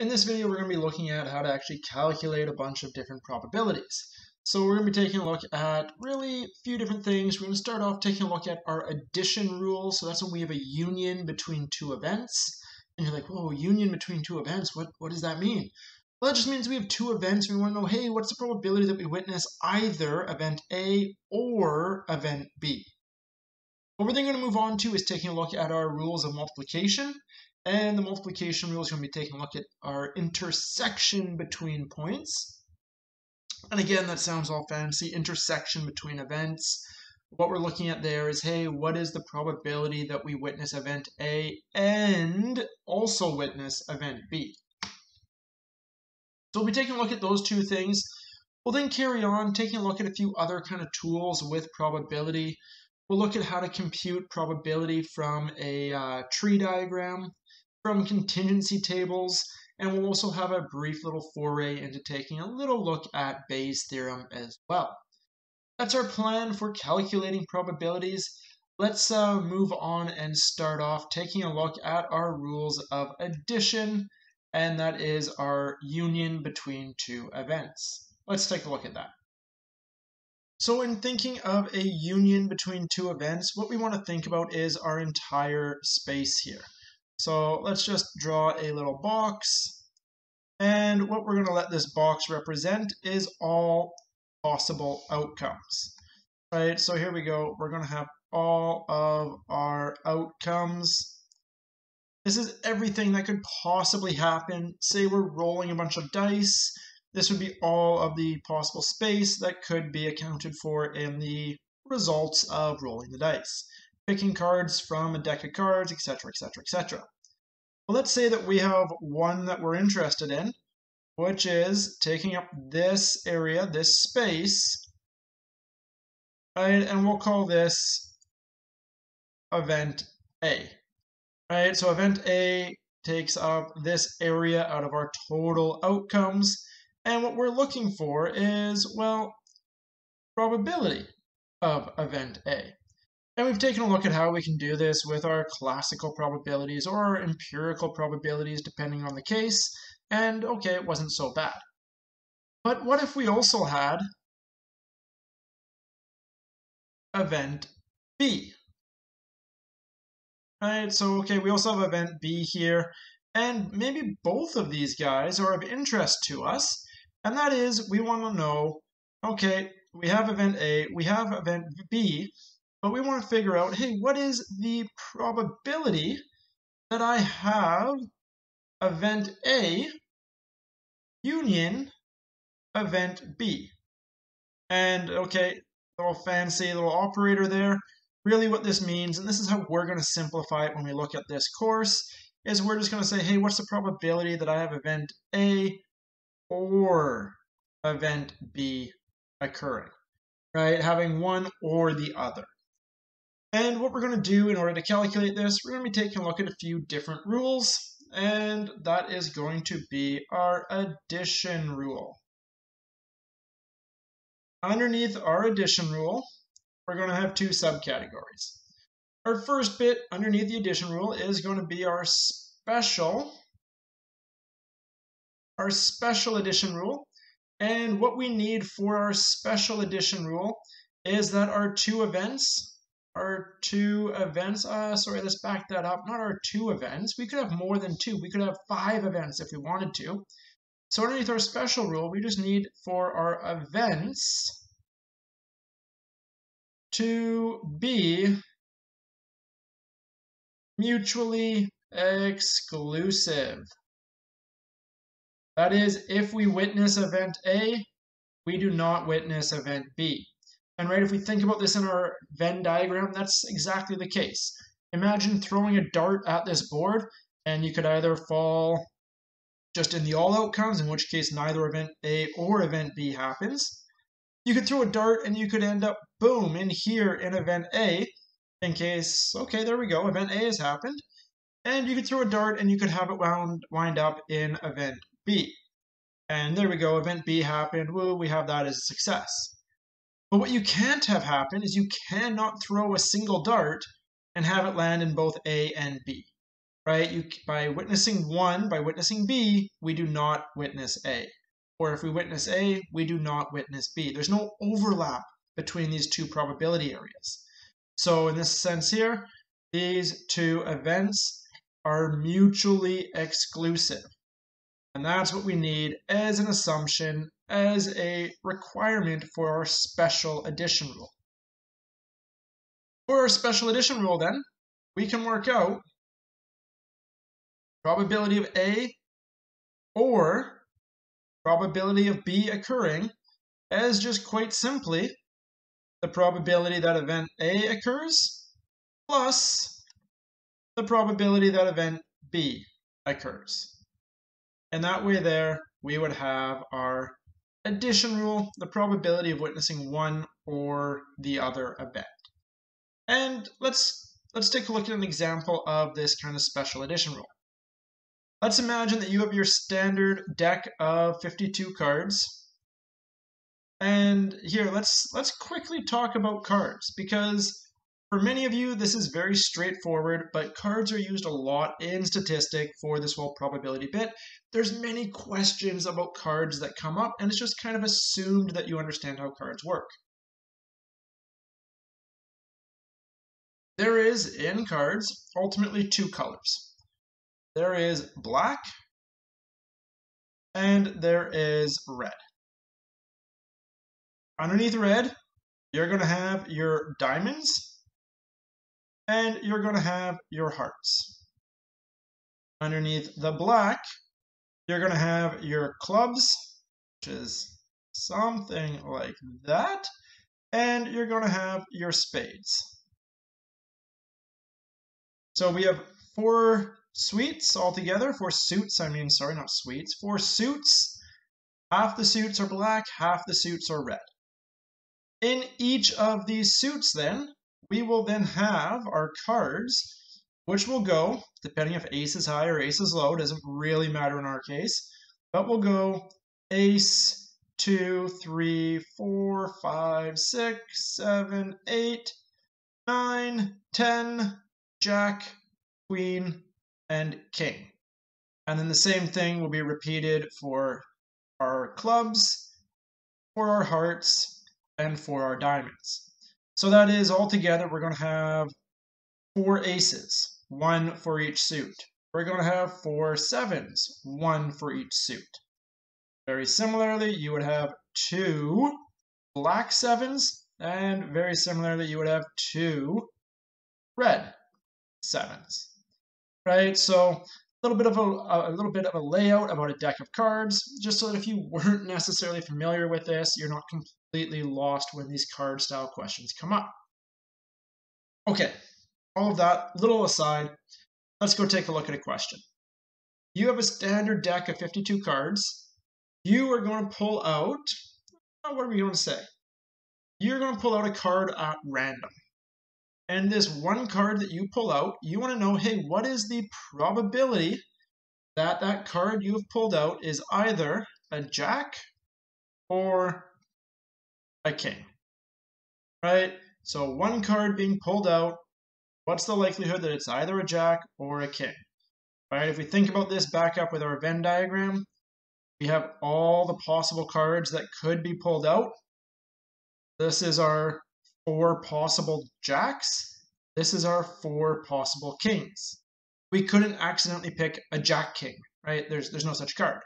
In this video, we're going to be looking at how to actually calculate a bunch of different probabilities. So we're going to be taking a look at really a few different things. We're going to start off taking a look at our addition rule. So that's when we have a union between two events. And you're like, whoa, union between two events, what, what does that mean? Well, that just means we have two events. We want to know, hey, what's the probability that we witness either event A or event B? What we're then going to move on to is taking a look at our rules of multiplication. And the multiplication rule is going to be taking a look at our intersection between points. And again, that sounds all fancy, intersection between events. What we're looking at there is, hey, what is the probability that we witness event A and also witness event B? So we'll be taking a look at those two things. We'll then carry on taking a look at a few other kind of tools with probability. We'll look at how to compute probability from a uh, tree diagram from contingency tables, and we'll also have a brief little foray into taking a little look at Bayes' theorem as well. That's our plan for calculating probabilities. Let's uh, move on and start off taking a look at our rules of addition, and that is our union between two events. Let's take a look at that. So in thinking of a union between two events, what we want to think about is our entire space here. So let's just draw a little box. And what we're going to let this box represent is all possible outcomes. Right, so here we go. We're going to have all of our outcomes. This is everything that could possibly happen. Say we're rolling a bunch of dice. This would be all of the possible space that could be accounted for in the results of rolling the dice picking cards from a deck of cards, etc., etc., etc. Well, let's say that we have one that we're interested in, which is taking up this area, this space, right? And we'll call this event A, right? So event A takes up this area out of our total outcomes. And what we're looking for is, well, probability of event A. And we've taken a look at how we can do this with our classical probabilities or our empirical probabilities, depending on the case. And okay, it wasn't so bad. But what if we also had event B? Right, so okay, we also have event B here, and maybe both of these guys are of interest to us, and that is we want to know, okay, we have event A, we have event B, but we want to figure out, hey, what is the probability that I have event A union event B? And okay, little fancy little operator there. Really what this means, and this is how we're going to simplify it when we look at this course, is we're just going to say, hey, what's the probability that I have event A or event B occurring? Right, having one or the other. And what we're going to do in order to calculate this, we're going to be taking a look at a few different rules, and that is going to be our addition rule. Underneath our addition rule, we're going to have two subcategories. Our first bit underneath the addition rule is going to be our special, our special addition rule. And what we need for our special addition rule is that our two events our two events. Uh, sorry, let's back that up. Not our two events. We could have more than two. We could have five events if we wanted to. So underneath our special rule, we just need for our events to be mutually exclusive. That is, if we witness event A, we do not witness event B. And right, if we think about this in our Venn diagram, that's exactly the case. Imagine throwing a dart at this board, and you could either fall just in the all outcomes, in which case neither event A or event B happens. You could throw a dart and you could end up, boom, in here in event A, in case, okay, there we go, event A has happened. And you could throw a dart and you could have it wound, wind up in event B. And there we go, event B happened, woo, we have that as a success. But what you can't have happen is you cannot throw a single dart and have it land in both A and B. right? You by witnessing one, by witnessing B, we do not witness A. Or if we witness A, we do not witness B. There's no overlap between these two probability areas. So in this sense here, these two events are mutually exclusive. And that's what we need as an assumption, as a requirement for our special addition rule. For our special addition rule then, we can work out probability of A or probability of B occurring as just quite simply the probability that event A occurs plus the probability that event B occurs. And that way there, we would have our addition rule, the probability of witnessing one or the other event. And let's let's take a look at an example of this kind of special addition rule. Let's imagine that you have your standard deck of 52 cards. And here, let's let's quickly talk about cards because for many of you, this is very straightforward, but cards are used a lot in statistic for this whole probability bit. There's many questions about cards that come up, and it's just kind of assumed that you understand how cards work. There is, in cards, ultimately two colors. There is black, and there is red. Underneath red, you're going to have your diamonds, and you're going to have your hearts. Underneath the black, you're going to have your clubs, which is something like that, and you're going to have your spades. So we have four suites altogether, four suits, I mean, sorry, not suites, four suits. Half the suits are black, half the suits are red. In each of these suits, then, we will then have our cards, which will go, depending if ace is high or ace is low, doesn't really matter in our case, but we'll go ace, two, three, four, five, six, seven, eight, nine, ten, jack, queen, and king. And then the same thing will be repeated for our clubs, for our hearts, and for our diamonds. So that is altogether, we're going to have four aces, one for each suit. We're going to have four sevens, one for each suit. Very similarly, you would have two black sevens, and very similarly, you would have two red sevens. Right? So little bit of a, a little bit of a layout about a deck of cards, just so that if you weren't necessarily familiar with this, you're not completely lost when these card style questions come up. Okay, all of that, little aside, let's go take a look at a question. You have a standard deck of 52 cards. You are going to pull out, what are we going to say? You're going to pull out a card at random. And this one card that you pull out, you want to know, hey, what is the probability that that card you've pulled out is either a jack or a king. Right? So one card being pulled out, what's the likelihood that it's either a jack or a king? Right? If we think about this back up with our Venn diagram, we have all the possible cards that could be pulled out. This is our four possible jacks. This is our four possible kings. We couldn't accidentally pick a jack king, right? There's there's no such card.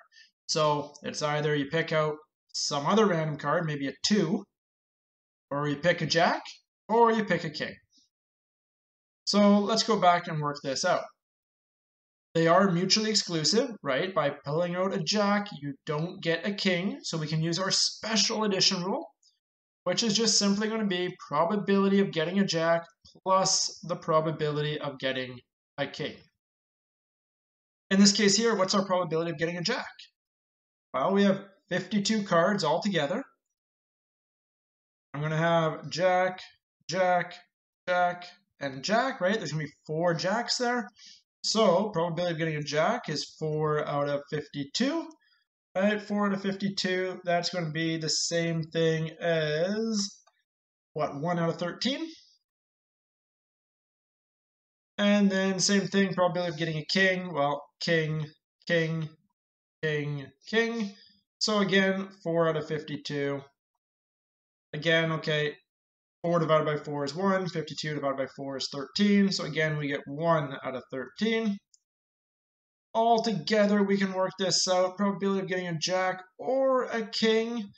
So it's either you pick out some other random card, maybe a two, or you pick a jack, or you pick a king. So let's go back and work this out. They are mutually exclusive, right? By pulling out a jack, you don't get a king, so we can use our special addition rule, which is just simply going to be probability of getting a jack plus the probability of getting a king. In this case here, what's our probability of getting a jack? Well, we have 52 cards altogether. I'm going to have Jack, Jack, Jack, and Jack, right? There's going to be four Jacks there. So probability of getting a Jack is 4 out of 52. Right, 4 out of 52, that's going to be the same thing as, what, 1 out of 13? And then same thing, probability of getting a king. Well, king, king, king, king. So again, 4 out of 52. Again, okay, 4 divided by 4 is 1, 52 divided by 4 is 13. So again, we get 1 out of 13. All together, we can work this out. Probability of getting a jack or a king,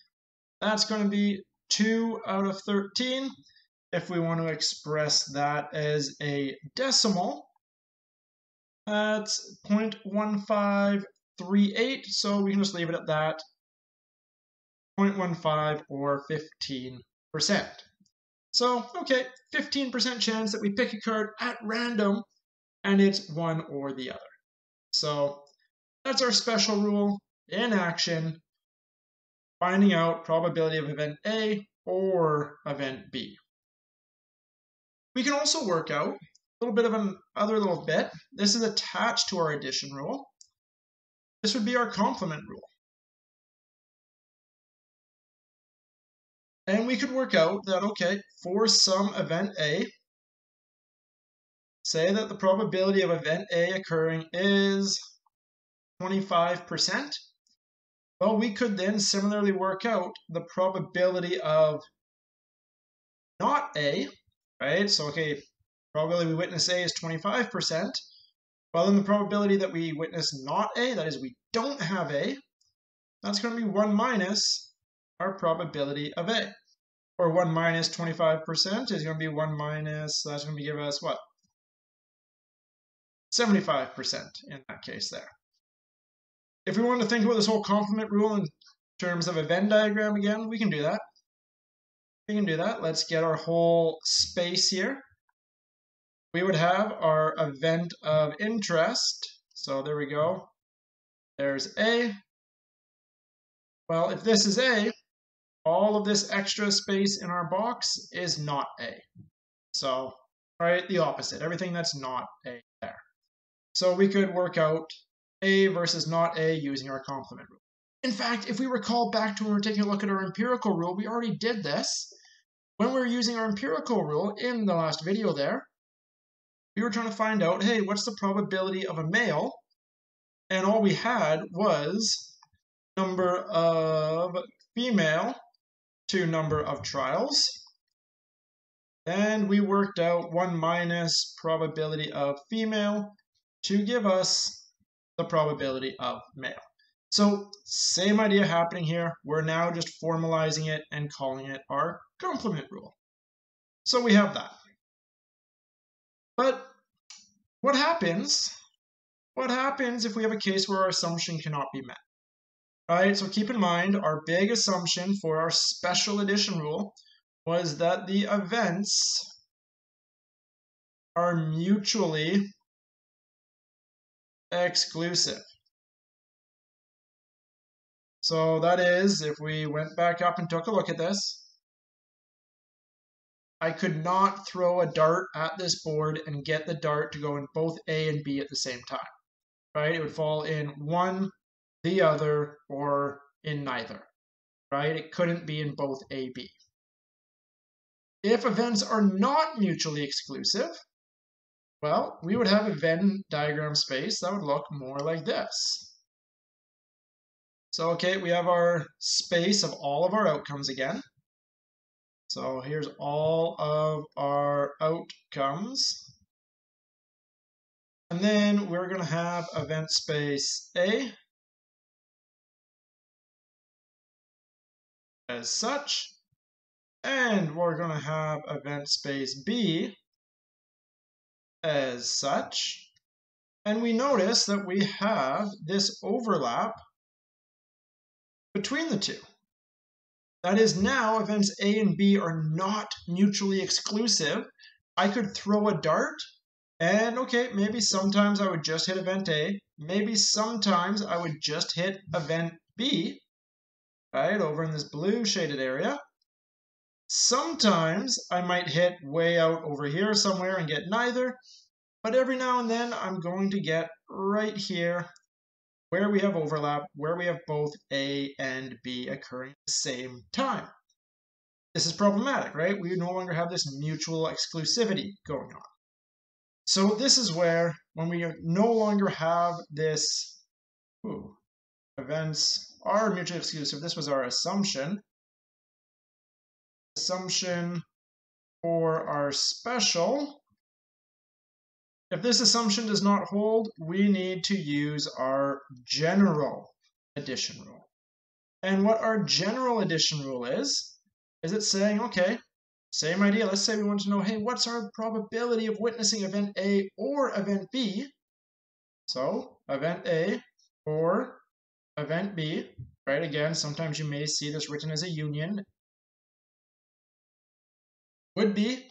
that's going to be 2 out of 13. If we want to express that as a decimal, that's 0.1538, so we can just leave it at that. 0.15 or 15%. So, okay, 15% chance that we pick a card at random and it's one or the other. So, that's our special rule in action, finding out probability of event A or event B. We can also work out a little bit of an other little bit. This is attached to our addition rule. This would be our complement rule. And we could work out that, okay, for some event A, say that the probability of event A occurring is 25%. Well, we could then similarly work out the probability of not A, right? So, okay, probability we witness A is 25%. Well, then the probability that we witness not A, that is we don't have A, that's going to be 1 minus our probability of A. Or 1 minus 25% is going to be 1 minus, that's going to give us what? 75% in that case there. If we want to think about this whole complement rule in terms of a Venn diagram again, we can do that. We can do that. Let's get our whole space here. We would have our event of interest. So there we go. There's A. Well, if this is A, all of this extra space in our box is not A. So, right, the opposite. Everything that's not A there. So we could work out A versus not A using our complement rule. In fact, if we recall back to when we were taking a look at our empirical rule, we already did this. When we were using our empirical rule in the last video there, we were trying to find out, hey, what's the probability of a male? And all we had was number of female to number of trials. And we worked out 1 minus probability of female to give us the probability of male. So same idea happening here. We're now just formalizing it and calling it our complement rule. So we have that. But what happens? What happens if we have a case where our assumption cannot be met? Right, so keep in mind our big assumption for our special addition rule was that the events are mutually exclusive. So that is, if we went back up and took a look at this, I could not throw a dart at this board and get the dart to go in both A and B at the same time, right? It would fall in one, the other, or in neither, right? It couldn't be in both A, B. If events are not mutually exclusive, well, we would have a Venn diagram space that would look more like this. So, okay, we have our space of all of our outcomes again. So here's all of our outcomes. And then we're going to have event space A as such. And we're going to have event space B as such. And we notice that we have this overlap between the two. That is, now events A and B are not mutually exclusive. I could throw a dart, and okay, maybe sometimes I would just hit event A. Maybe sometimes I would just hit event B, right, over in this blue shaded area. Sometimes I might hit way out over here somewhere and get neither, but every now and then I'm going to get right here where we have overlap, where we have both A and B occurring at the same time. This is problematic, right? We no longer have this mutual exclusivity going on. So this is where, when we no longer have this, ooh, events are mutually exclusive, this was our assumption. Assumption for our special. If this assumption does not hold, we need to use our general addition rule. And what our general addition rule is, is it saying, okay, same idea. Let's say we want to know, hey, what's our probability of witnessing event A or event B? So event A or event B, right? Again, sometimes you may see this written as a union. Would be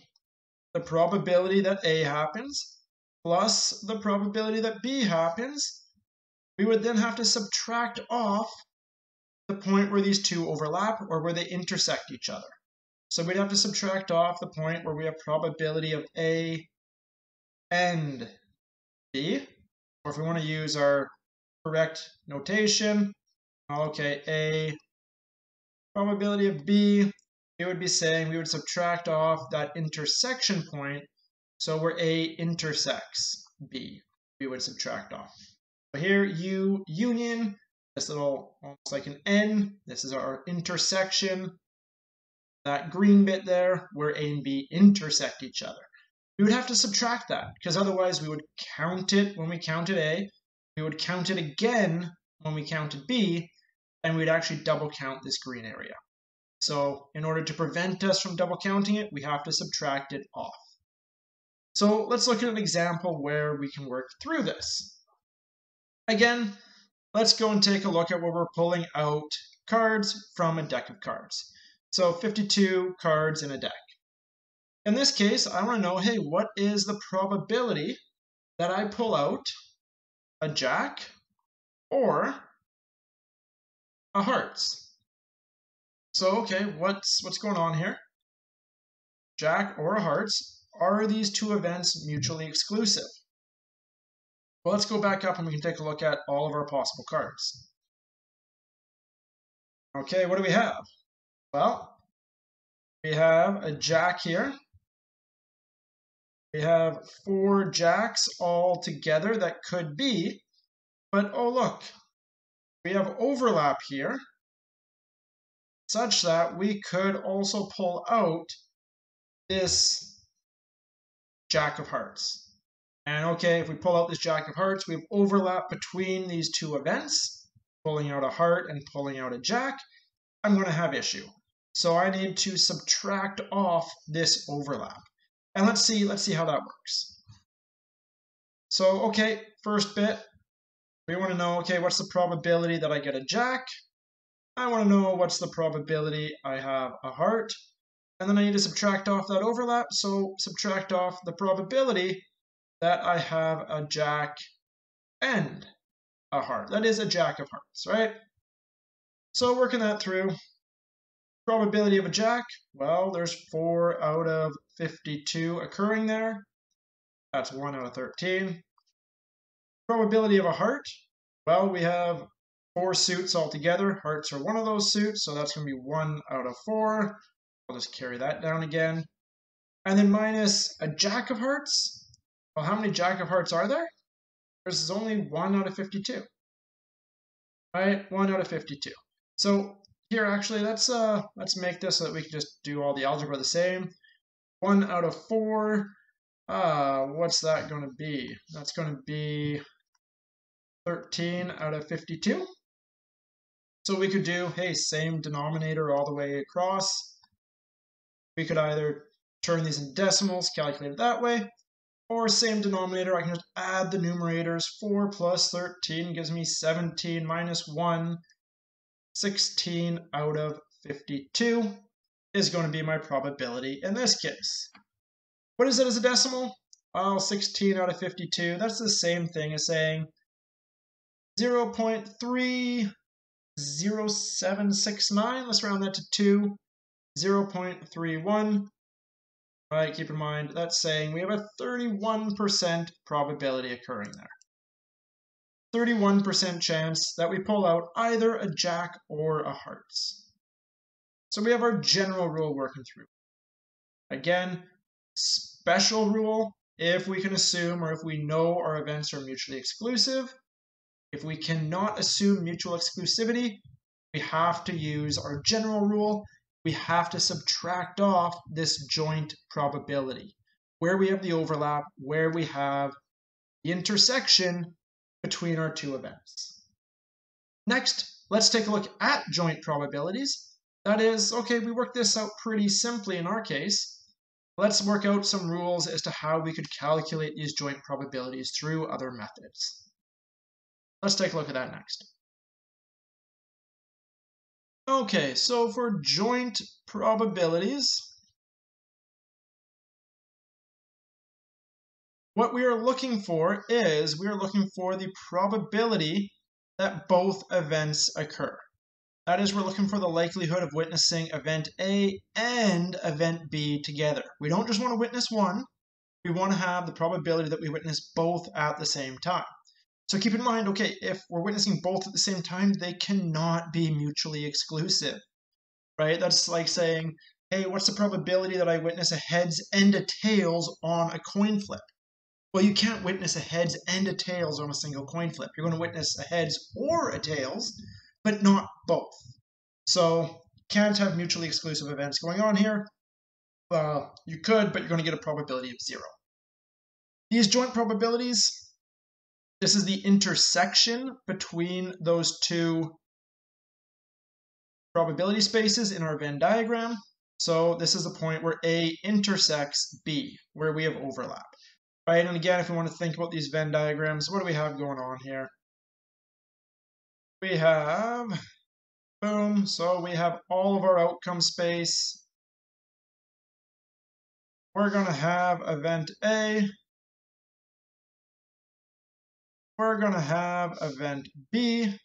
the probability that A happens plus the probability that B happens. We would then have to subtract off the point where these two overlap or where they intersect each other. So we'd have to subtract off the point where we have probability of A and B. Or if we want to use our correct notation, okay, A probability of B, it would be saying we would subtract off that intersection point. So where A intersects B, we would subtract off. So here, U union, this little, almost like an N, this is our intersection that green bit there where A and B intersect each other. We would have to subtract that because otherwise we would count it when we counted A, we would count it again when we counted B, and we'd actually double count this green area. So in order to prevent us from double counting it, we have to subtract it off. So let's look at an example where we can work through this. Again, let's go and take a look at where we're pulling out cards from a deck of cards. So 52 cards in a deck. In this case, I want to know, hey, what is the probability that I pull out a jack or a hearts? So, okay, what's what's going on here? Jack or hearts, are these two events mutually exclusive? Well, let's go back up and we can take a look at all of our possible cards. Okay, what do we have? Well, we have a jack here. We have four jacks all together that could be, but oh look, we have overlap here such that we could also pull out this jack of hearts. And okay, if we pull out this jack of hearts, we have overlap between these two events, pulling out a heart and pulling out a jack. I'm going to have issue. So I need to subtract off this overlap. And let's see, let's see how that works. So, okay, first bit, we want to know, okay, what's the probability that I get a jack? I want to know what's the probability I have a heart. And then I need to subtract off that overlap, so subtract off the probability that I have a jack and a heart. That is a jack of hearts, right? So working that through, Probability of a jack, well, there's 4 out of 52 occurring there. That's 1 out of 13. Probability of a heart, well, we have four suits altogether. Hearts are one of those suits, so that's going to be 1 out of 4. I'll just carry that down again. And then minus a jack of hearts. Well, how many jack of hearts are there? There's only 1 out of 52. Right? 1 out of 52. So here, actually, let's uh let's make this so that we can just do all the algebra the same. One out of four. Uh, what's that going to be? That's going to be 13 out of 52. So we could do, hey, same denominator all the way across. We could either turn these into decimals, calculate it that way, or same denominator, I can just add the numerators. 4 plus 13 gives me 17 minus 1 16 out of 52 is going to be my probability in this case. What is it as a decimal? Well, 16 out of 52. That's the same thing as saying 0 0.30769. Let's round that to 2. 0.31. All right, keep in mind that's saying we have a 31% probability occurring there. 31% chance that we pull out either a jack or a hearts. So we have our general rule working through. Again, special rule if we can assume or if we know our events are mutually exclusive. If we cannot assume mutual exclusivity, we have to use our general rule. We have to subtract off this joint probability, where we have the overlap, where we have the intersection between our two events. Next, let's take a look at joint probabilities. That is, okay, we worked this out pretty simply in our case. Let's work out some rules as to how we could calculate these joint probabilities through other methods. Let's take a look at that next. Okay, so for joint probabilities, what we are looking for is we are looking for the probability that both events occur. That is, we're looking for the likelihood of witnessing event A and event B together. We don't just want to witness one, we want to have the probability that we witness both at the same time. So keep in mind, okay, if we're witnessing both at the same time, they cannot be mutually exclusive, right? That's like saying, hey, what's the probability that I witness a heads and a tails on a coin flip? Well, you can't witness a heads and a tails on a single coin flip. You're going to witness a heads or a tails, but not both. So can't have mutually exclusive events going on here. Well, you could, but you're going to get a probability of zero. These joint probabilities, this is the intersection between those two probability spaces in our Venn diagram. So this is the point where A intersects B, where we have overlap. Right, and again, if we want to think about these Venn diagrams, what do we have going on here? we have, boom, so we have all of our outcome space. We're going to have event A. We're going to have event B.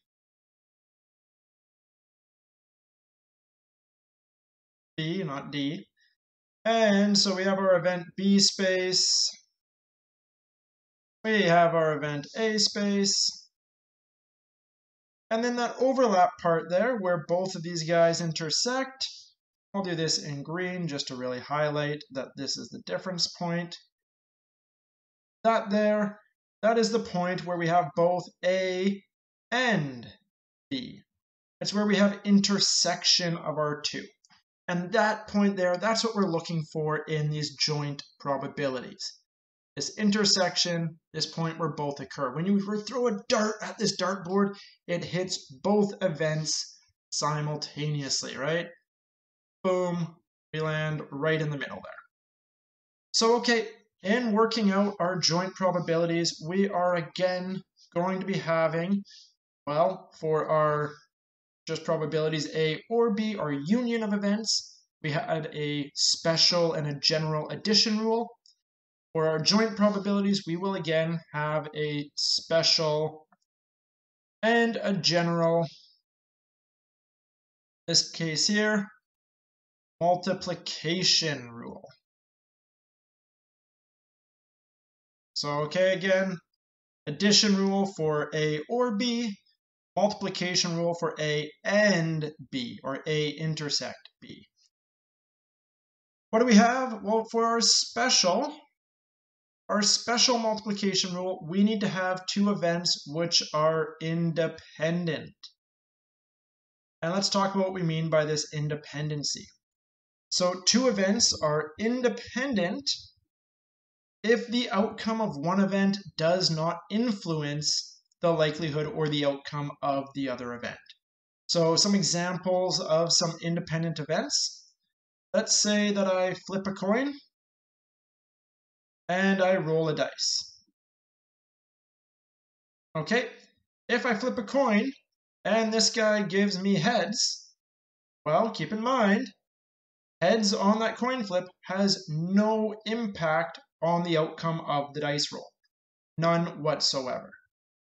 B, not D. And so we have our event B space. We have our event A space. And then that overlap part there where both of these guys intersect, I'll do this in green just to really highlight that this is the difference point. That there, that is the point where we have both A and B. It's where we have intersection of our two. And that point there, that's what we're looking for in these joint probabilities this intersection, this point where both occur. When you throw a dart at this dartboard, it hits both events simultaneously, right? Boom, we land right in the middle there. So, okay, in working out our joint probabilities, we are again going to be having, well, for our just probabilities A or B, our union of events, we had a special and a general addition rule. For our joint probabilities, we will again have a special and a general, this case here, multiplication rule. So, okay, again, addition rule for A or B, multiplication rule for A and B, or A intersect B. What do we have? Well, for our special, our special multiplication rule, we need to have two events which are independent. And let's talk about what we mean by this independency. So two events are independent if the outcome of one event does not influence the likelihood or the outcome of the other event. So some examples of some independent events. Let's say that I flip a coin and I roll a dice. Okay, if I flip a coin and this guy gives me heads, well, keep in mind, heads on that coin flip has no impact on the outcome of the dice roll. None whatsoever.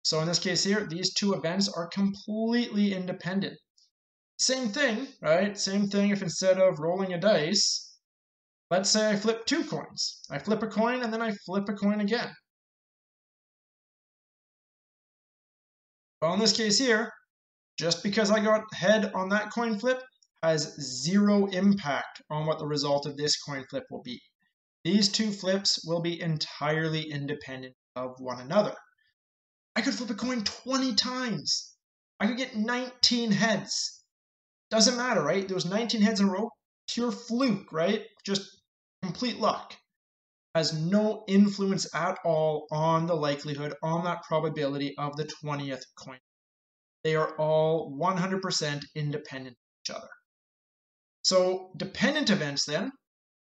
So in this case here, these two events are completely independent. Same thing, right? Same thing if instead of rolling a dice, Let's say I flip two coins. I flip a coin and then I flip a coin again. Well, in this case here, just because I got head on that coin flip has zero impact on what the result of this coin flip will be. These two flips will be entirely independent of one another. I could flip a coin 20 times. I could get 19 heads. Doesn't matter, right? Was 19 heads in a row. Pure fluke, right? Just complete luck. Has no influence at all on the likelihood, on that probability of the 20th coin. They are all 100% independent of each other. So dependent events then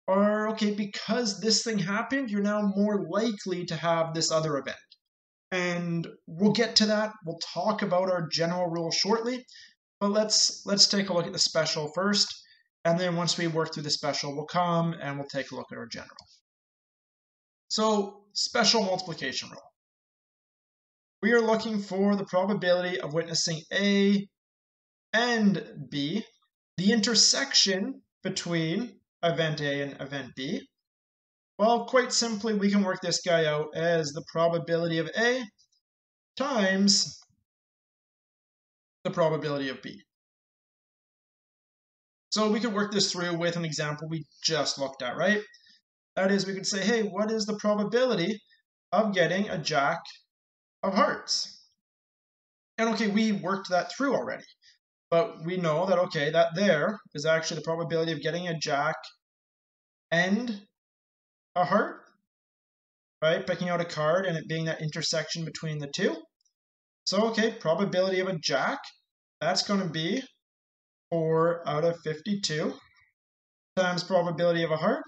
are okay, because this thing happened, you're now more likely to have this other event. And we'll get to that. We'll talk about our general rule shortly. But let's let's take a look at the special first. And then once we work through the special, we'll come and we'll take a look at our general. So special multiplication rule. We are looking for the probability of witnessing A and B, the intersection between event A and event B? Well, quite simply, we can work this guy out as the probability of A times the probability of B. So we could work this through with an example we just looked at, right? That is, we could say, hey, what is the probability of getting a jack of hearts? And okay, we worked that through already. But we know that, okay, that there is actually the probability of getting a jack and a heart, right? Picking out a card and it being that intersection between the two. So, okay, probability of a jack, that's going to be 4 out of 52 times probability of a heart.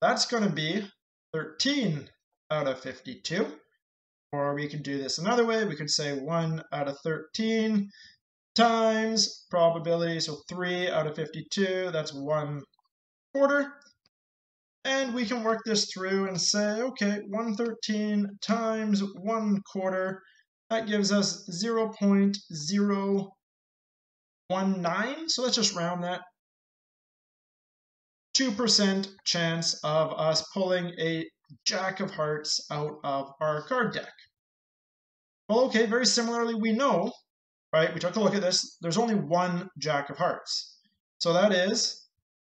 That's going to be 13 out of 52. Or we could do this another way. We could say 1 out of 13 times probability, so 3 out of 52, that's 1 quarter. And we can work this through and say, okay, 113 times 1 quarter, that gives us 0.019. So let's just round that. 2% chance of us pulling a Jack of Hearts out of our card deck. Well, okay, very similarly, we know right? We took a look at this. There's only one Jack of Hearts. So that is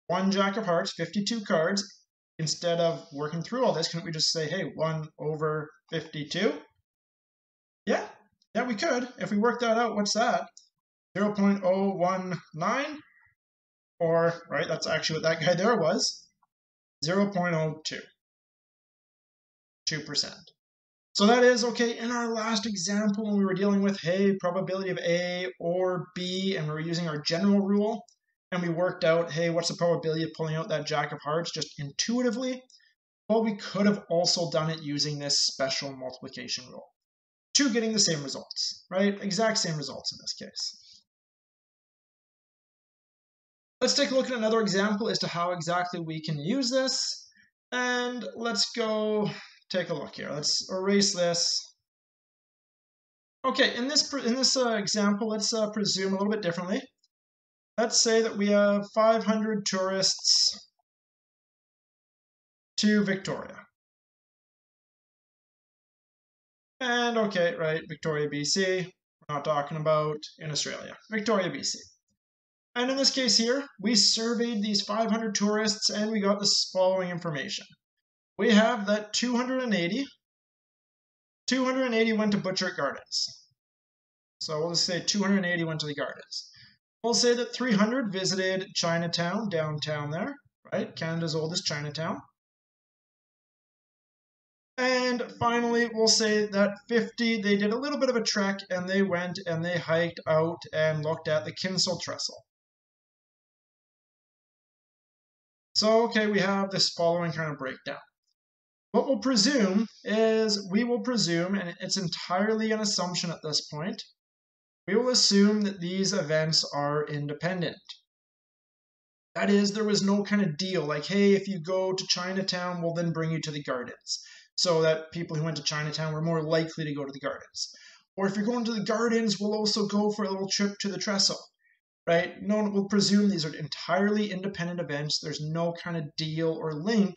one Jack of Hearts, 52 cards. Instead of working through all this, couldn't we just say, hey, 1 over 52? Yeah, yeah, we could. If we work that out, what's that? 0.019? Or, right, that's actually what that guy there was. 0.02. 2%. So that is, okay, in our last example when we were dealing with, hey, probability of A or B, and we were using our general rule, and we worked out, hey, what's the probability of pulling out that jack of hearts just intuitively? Well, we could have also done it using this special multiplication rule to getting the same results, right? Exact same results in this case. Let's take a look at another example as to how exactly we can use this. And let's go take a look here. Let's erase this. Okay, in this in this uh, example, let's uh, presume a little bit differently. Let's say that we have 500 tourists to Victoria. And okay, right, Victoria, BC. We're not talking about in Australia. Victoria, BC. And in this case here, we surveyed these 500 tourists and we got this following information we have that 280, 280 went to Butchart Gardens. So we'll just say 280 went to the gardens. We'll say that 300 visited Chinatown, downtown there, right? Canada's oldest Chinatown. And finally, we'll say that 50, they did a little bit of a trek and they went and they hiked out and looked at the Kinsol Trestle. So, okay, we have this following kind of breakdown. What we'll presume is we will presume, and it's entirely an assumption at this point, we will assume that these events are independent. That is, there was no kind of deal like, hey, if you go to Chinatown, we'll then bring you to the gardens. So that people who went to Chinatown were more likely to go to the gardens. Or if you're going to the gardens, we'll also go for a little trip to the trestle. Right? No, we'll presume these are entirely independent events. There's no kind of deal or link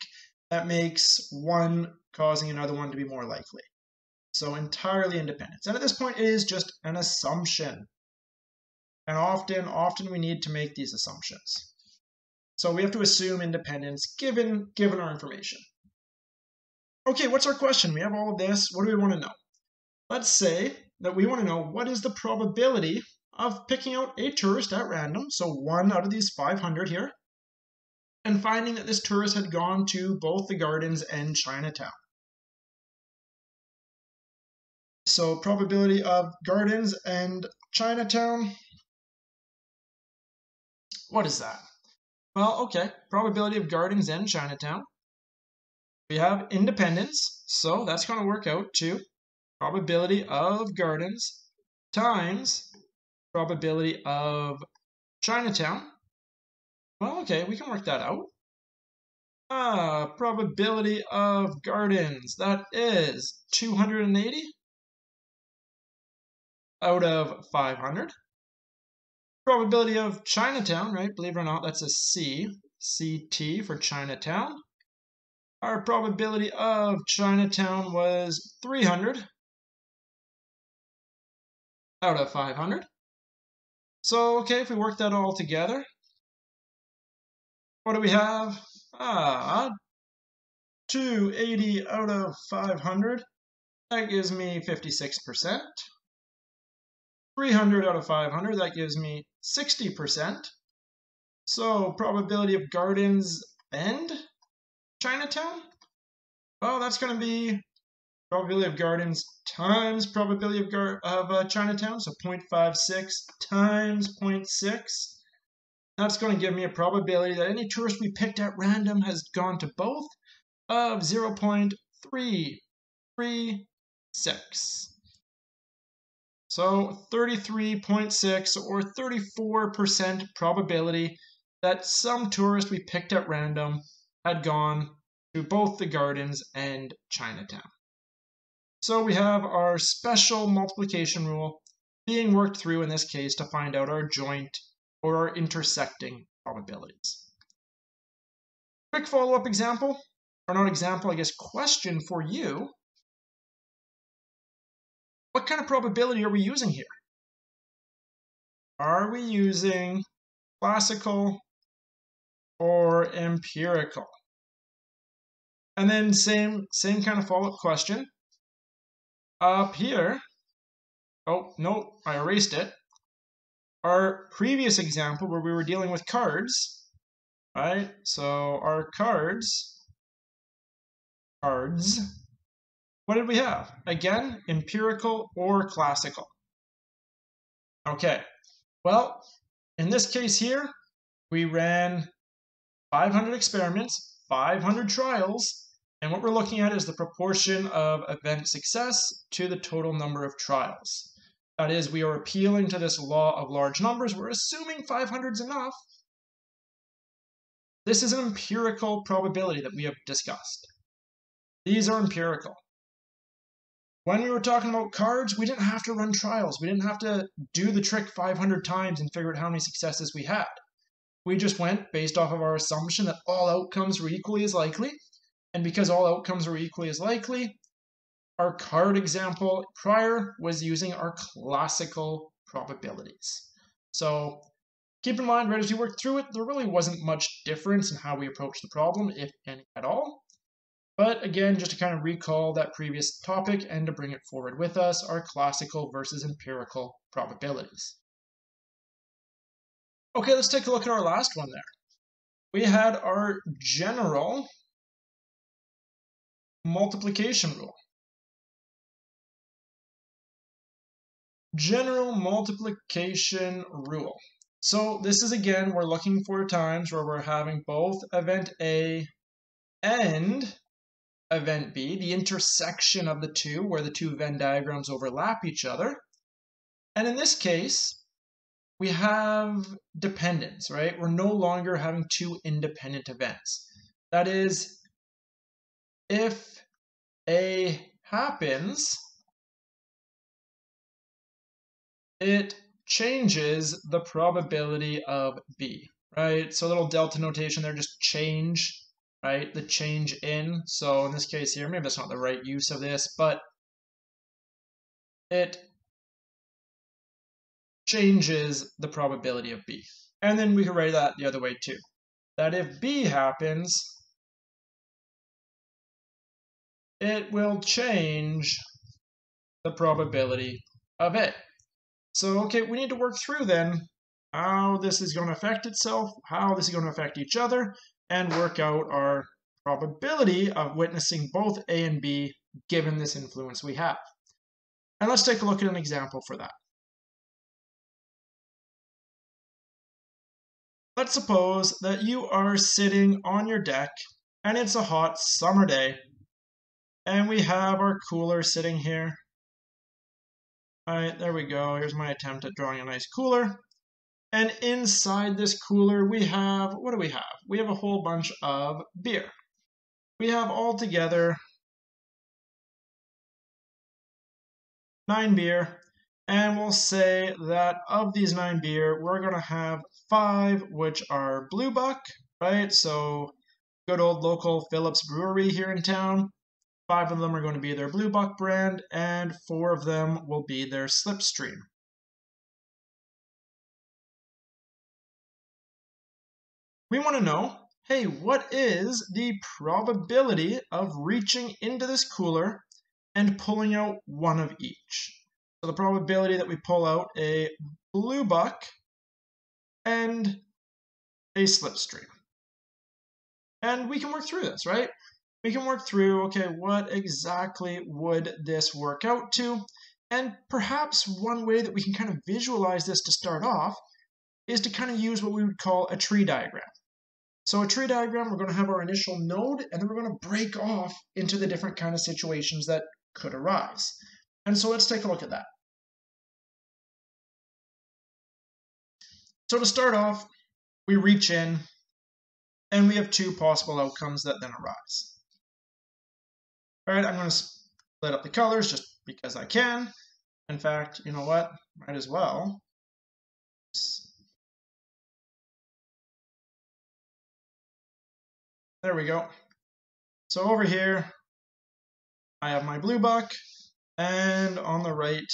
that makes one causing another one to be more likely. So entirely independent. And at this point, it is just an assumption. And often, often we need to make these assumptions. So we have to assume independence given, given our information. okay, what's our question? We have all of this. What do we want to know? Let's say that we want to know what is the probability of picking out a tourist at random, so one out of these 500 here, and finding that this tourist had gone to both the gardens and Chinatown. So probability of gardens and Chinatown. What is that? Well, okay, probability of gardens and Chinatown. We have independence, so that's going to work out to probability of gardens times probability of Chinatown. Well, okay, we can work that out. Ah, probability of gardens, that is 280 out of 500. Probability of Chinatown, right? Believe it or not, that's a C. CT for Chinatown. Our probability of Chinatown was 300 out of 500. So, okay, if we work that all together, what do we have? Ah, 280 out of 500. That gives me 56%. 300 out of 500, that gives me 60%. So, probability of gardens and Chinatown? Well, that's going to be probability of gardens times probability of, of uh, Chinatown, so 0.56 times 0.6. That's going to give me a probability that any tourist we picked at random has gone to both of 0.336. So 33.6 or 34% probability that some tourist we picked at random had gone to both the gardens and Chinatown. So we have our special multiplication rule being worked through in this case to find out our joint or our intersecting probabilities. Quick follow-up example, or not example, I guess question for you. What kind of probability are we using here? Are we using classical or empirical? And then same, same kind of follow-up question up here, oh, no, I erased it. Our previous example where we were dealing with cards, right? So our cards, cards, what did we have? Again, empirical or classical. Okay, well, in this case here, we ran 500 experiments, 500 trials, and what we're looking at is the proportion of event success to the total number of trials. That is, we are appealing to this law of large numbers. We're assuming 500 is enough. This is an empirical probability that we have discussed. These are empirical. When we were talking about cards, we didn't have to run trials. We didn't have to do the trick 500 times and figure out how many successes we had. We just went based off of our assumption that all outcomes were equally as likely, and because all outcomes were equally as likely, our card example prior was using our classical probabilities. So keep in mind, right as you work through it, there really wasn't much difference in how we approached the problem, if any at all. But again, just to kind of recall that previous topic and to bring it forward with us, our classical versus empirical probabilities. Okay, let's take a look at our last one there. We had our general multiplication rule. General multiplication rule. So this is again, we're looking for times where we're having both event A and event B, the intersection of the two, where the two Venn diagrams overlap each other. And in this case, we have dependence, right? We're no longer having two independent events. That is, if A happens, it changes the probability of B, right? So a little delta notation there, just change, right? The change in. So in this case here, maybe that's not the right use of this, but it changes the probability of B. And then we can write that the other way too. That if B happens, it will change the probability of A. So, okay, we need to work through then how this is going to affect itself, how this is going to affect each other, and work out our probability of witnessing both A and B given this influence we have. And let's take a look at an example for that. Let's suppose that you are sitting on your deck and it's a hot summer day and we have our cooler sitting here. All right, there we go. Here's my attempt at drawing a nice cooler. And inside this cooler, we have, what do we have? We have a whole bunch of beer. We have altogether nine beer and we'll say that of these nine beer, we're going to have five, which are Blue Buck, right? So good old local Phillips Brewery here in town. Five of them are going to be their Blue Buck brand, and four of them will be their Slipstream. We want to know, hey, what is the probability of reaching into this cooler and pulling out one of each? So the probability that we pull out a blue buck and a slipstream. And we can work through this, right? We can work through, okay, what exactly would this work out to? And perhaps one way that we can kind of visualize this to start off is to kind of use what we would call a tree diagram. So a tree diagram, we're going to have our initial node, and then we're going to break off into the different kind of situations that could arise. And so let's take a look at that. So to start off, we reach in and we have two possible outcomes that then arise. All right, I'm going to split up the colors just because I can. In fact, you know what? Might as well. There we go. So over here, I have my blue buck, and on the right,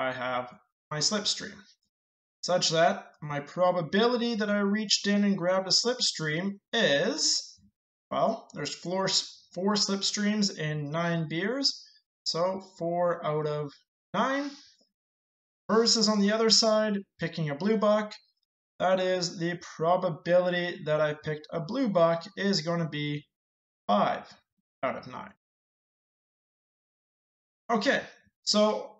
I have my slipstream, such that my probability that I reached in and grabbed a slipstream is, well, there's four, four slipstreams in nine beers, so four out of nine. Versus on the other side, picking a blue buck, that is the probability that I picked a blue buck is going to be 5 out of 9. Okay, so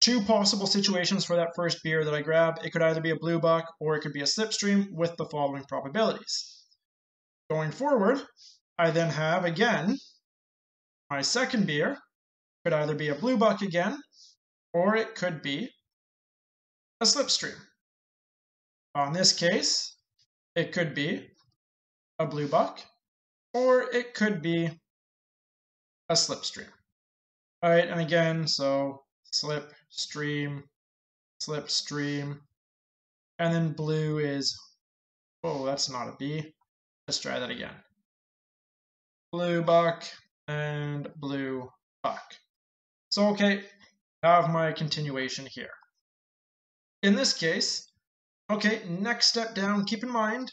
two possible situations for that first beer that I grab. It could either be a blue buck or it could be a slipstream with the following probabilities. Going forward, I then have again my second beer could either be a blue buck again or it could be a slipstream. On this case, it could be a blue buck or it could be a slipstream. All right, and again, so slip, stream, slip, stream, and then blue is, oh, that's not a B. Let's try that again. Blue buck and blue buck. So, okay, I have my continuation here. In this case, okay, next step down, keep in mind,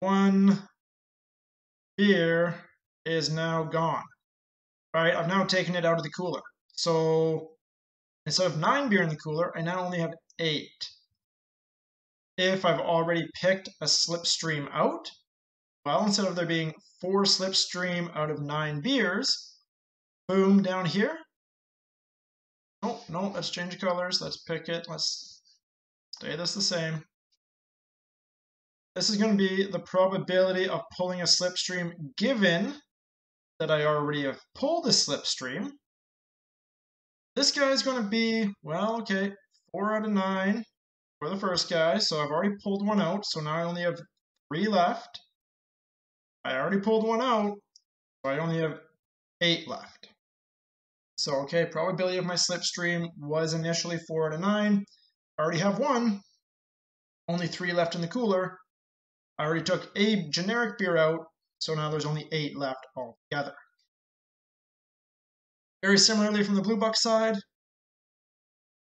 one beer is now gone. Right, I've now taken it out of the cooler. So instead of nine beer in the cooler, I now only have eight. If I've already picked a slipstream out, well, instead of there being four slipstream out of nine beers, boom, down here. Oh, no, let's change colors. Let's pick it. Let's stay this the same. This is going to be the probability of pulling a slipstream given that I already have pulled a slipstream. This guy is going to be, well, okay, 4 out of 9 for the first guy. So I've already pulled one out. So now I only have 3 left. I already pulled one out. So I only have 8 left. So, okay, probability of my slipstream was initially 4 out of 9. I already have one. Only 3 left in the cooler. I already took a generic beer out. So now there's only eight left altogether. Very similarly from the blue buck side,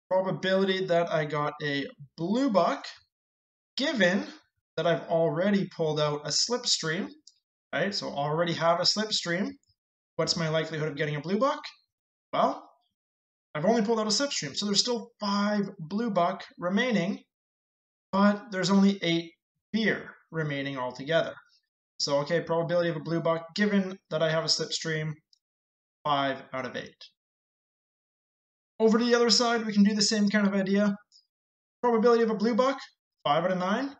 probability that I got a blue buck, given that I've already pulled out a slipstream, right? So already have a slipstream. what's my likelihood of getting a blue buck? Well, I've only pulled out a slipstream, so there's still five blue buck remaining, but there's only eight beer remaining altogether. So, okay, probability of a blue buck, given that I have a slipstream, 5 out of 8. Over to the other side, we can do the same kind of idea. Probability of a blue buck, 5 out of 9.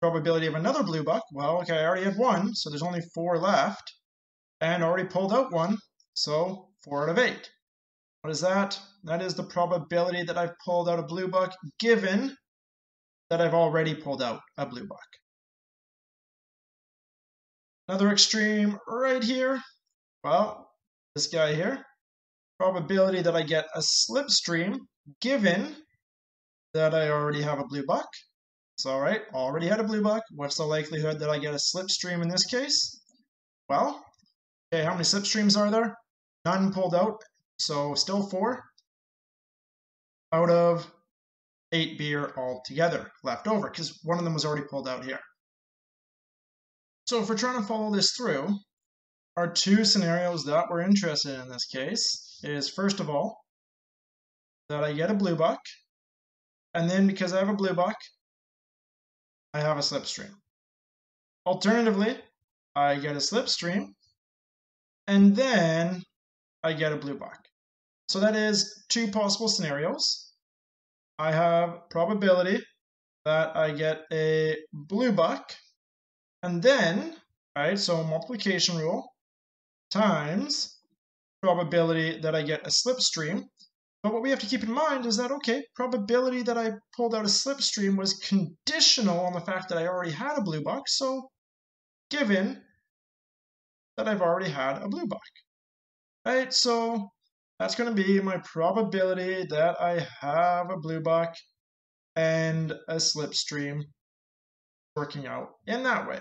Probability of another blue buck, well, okay, I already had one, so there's only 4 left. And already pulled out one, so 4 out of 8. What is that? That is the probability that I've pulled out a blue buck, given that I've already pulled out a blue buck. Another extreme right here. Well, this guy here. Probability that I get a slipstream given that I already have a blue buck. So, all right, already had a blue buck. What's the likelihood that I get a slipstream in this case? Well, okay, how many slipstreams are there? None pulled out, so still four out of eight beer altogether left over because one of them was already pulled out here. So if we're trying to follow this through, our two scenarios that we're interested in, in this case is first of all, that I get a blue buck, and then because I have a blue buck, I have a slipstream. Alternatively, I get a slipstream, and then I get a blue buck. So that is two possible scenarios. I have probability that I get a blue buck and then, right, so multiplication rule times probability that I get a slipstream. But what we have to keep in mind is that, okay, probability that I pulled out a slipstream was conditional on the fact that I already had a blue buck. So given that I've already had a blue buck, right? So that's going to be my probability that I have a blue buck and a slipstream working out in that way.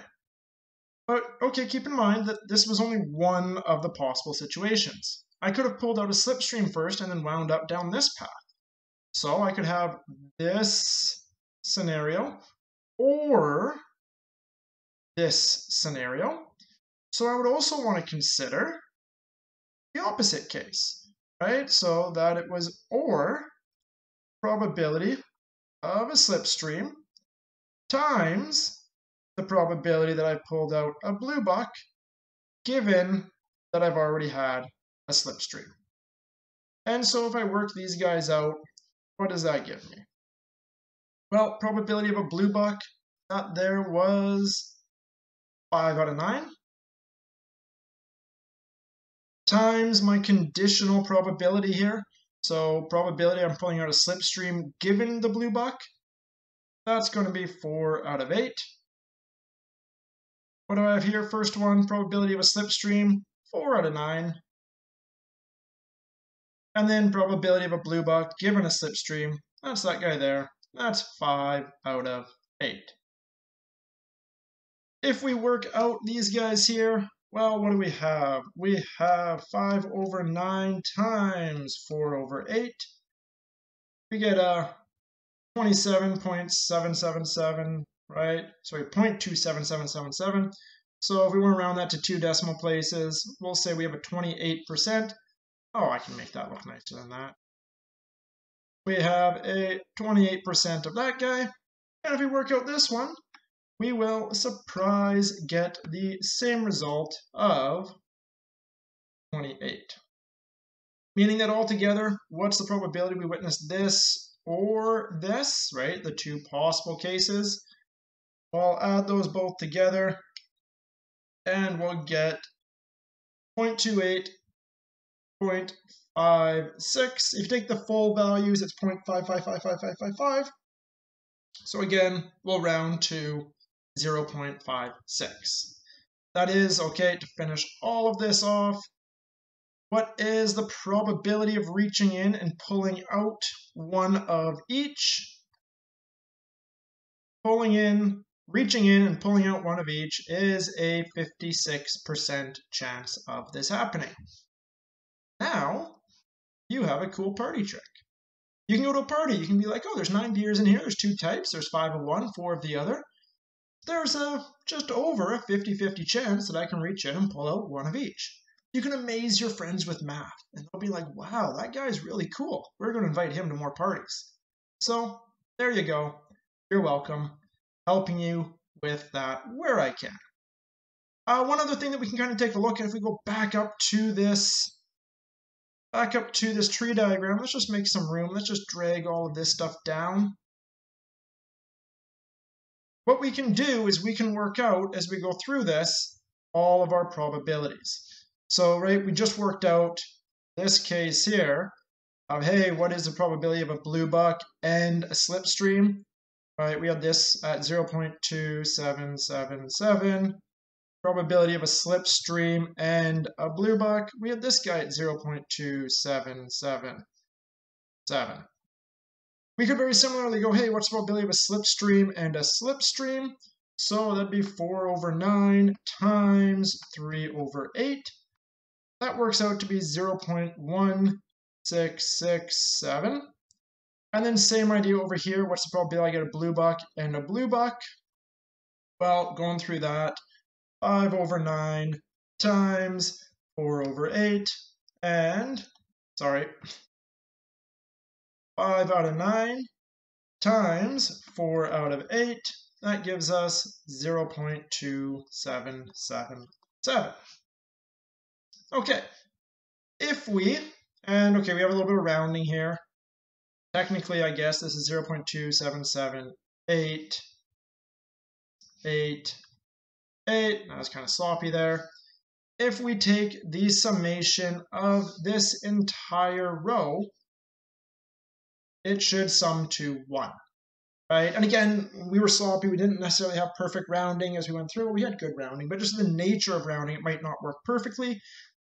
But okay, keep in mind that this was only one of the possible situations. I could have pulled out a slipstream first and then wound up down this path. So I could have this scenario or this scenario. So I would also want to consider the opposite case, right? So that it was or probability of a slipstream times the probability that I pulled out a blue buck given that I've already had a slipstream. And so if I work these guys out, what does that give me? Well, probability of a blue buck, that there was 5 out of 9. Times my conditional probability here. So probability I'm pulling out a slipstream given the blue buck, that's going to be 4 out of 8. What do I have here? First one, probability of a slipstream, 4 out of 9. And then probability of a blue buck given a slipstream, that's that guy there. That's 5 out of 8. If we work out these guys here, well, what do we have? We have 5 over 9 times 4 over 8. We get a 27.777 right? Sorry, 0.27777. So if we want to round that to two decimal places, we'll say we have a 28%. Oh, I can make that look nicer than that. We have a 28% of that guy. And if we work out this one, we will, surprise, get the same result of 28. Meaning that altogether, what's the probability we witness this or this, right? The two possible cases. I'll add those both together and we'll get 0.28, 0.56. If you take the full values, it's 0.555555. So again, we'll round to 0.56. That is, okay, to finish all of this off, what is the probability of reaching in and pulling out one of each? Pulling in reaching in and pulling out one of each is a 56% chance of this happening. Now, you have a cool party trick. You can go to a party, you can be like, oh, there's nine beers in here, there's two types, there's five of one, four of the other. There's a just over a 50 50 chance that I can reach in and pull out one of each. you can amaze your friends with math. And they'll be like, wow, that guy's really cool. We're going to invite him to more parties. So there you go. You're welcome. Helping you with that where I can. Uh, one other thing that we can kind of take a look at if we go back up to this back up to this tree diagram, let's just make some room. Let's just drag all of this stuff down. What we can do is we can work out, as we go through this, all of our probabilities. So, right, we just worked out this case here of, hey, what is the probability of a blue buck and a slipstream? Right, we had this at 0.2777. Probability of a slipstream and a blue buck, we had this guy at 0.2777. We could very similarly go, hey, what's the probability of a slipstream and a slipstream? So that'd be 4 over 9 times 3 over 8. That works out to be 0.1667. And then same idea over here. What's the probability I get a blue buck and a blue buck? Well, going through that, 5 over 9 times 4 over 8, and, sorry, 5 out of 9 times 4 out of 8. That gives us 0.2777. Okay, if we, and okay, we have a little bit of rounding here. Technically, I guess this is 0.2778, 8, 8. That was kind of sloppy there. If we take the summation of this entire row, it should sum to 1. Right? And again, we were sloppy. We didn't necessarily have perfect rounding as we went through. We had good rounding, but just the nature of rounding, it might not work perfectly.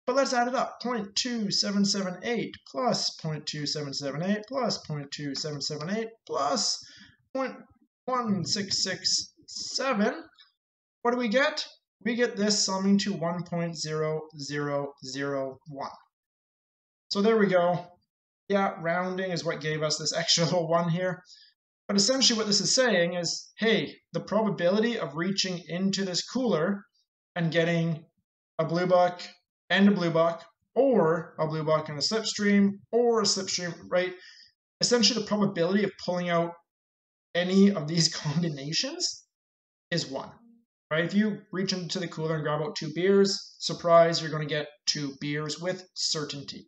But let's add it up. 0.2778 plus 0.2778 plus 0.2778 plus 0.1667. What do we get? We get this summing to 1.0001. So there we go yeah, rounding is what gave us this extra little one here. But essentially what this is saying is, hey, the probability of reaching into this cooler and getting a blue buck and a blue buck, or a blue buck and a slipstream, or a slipstream, right? Essentially the probability of pulling out any of these combinations is one. Right? If you reach into the cooler and grab out two beers, surprise, you're going to get two beers with certainty.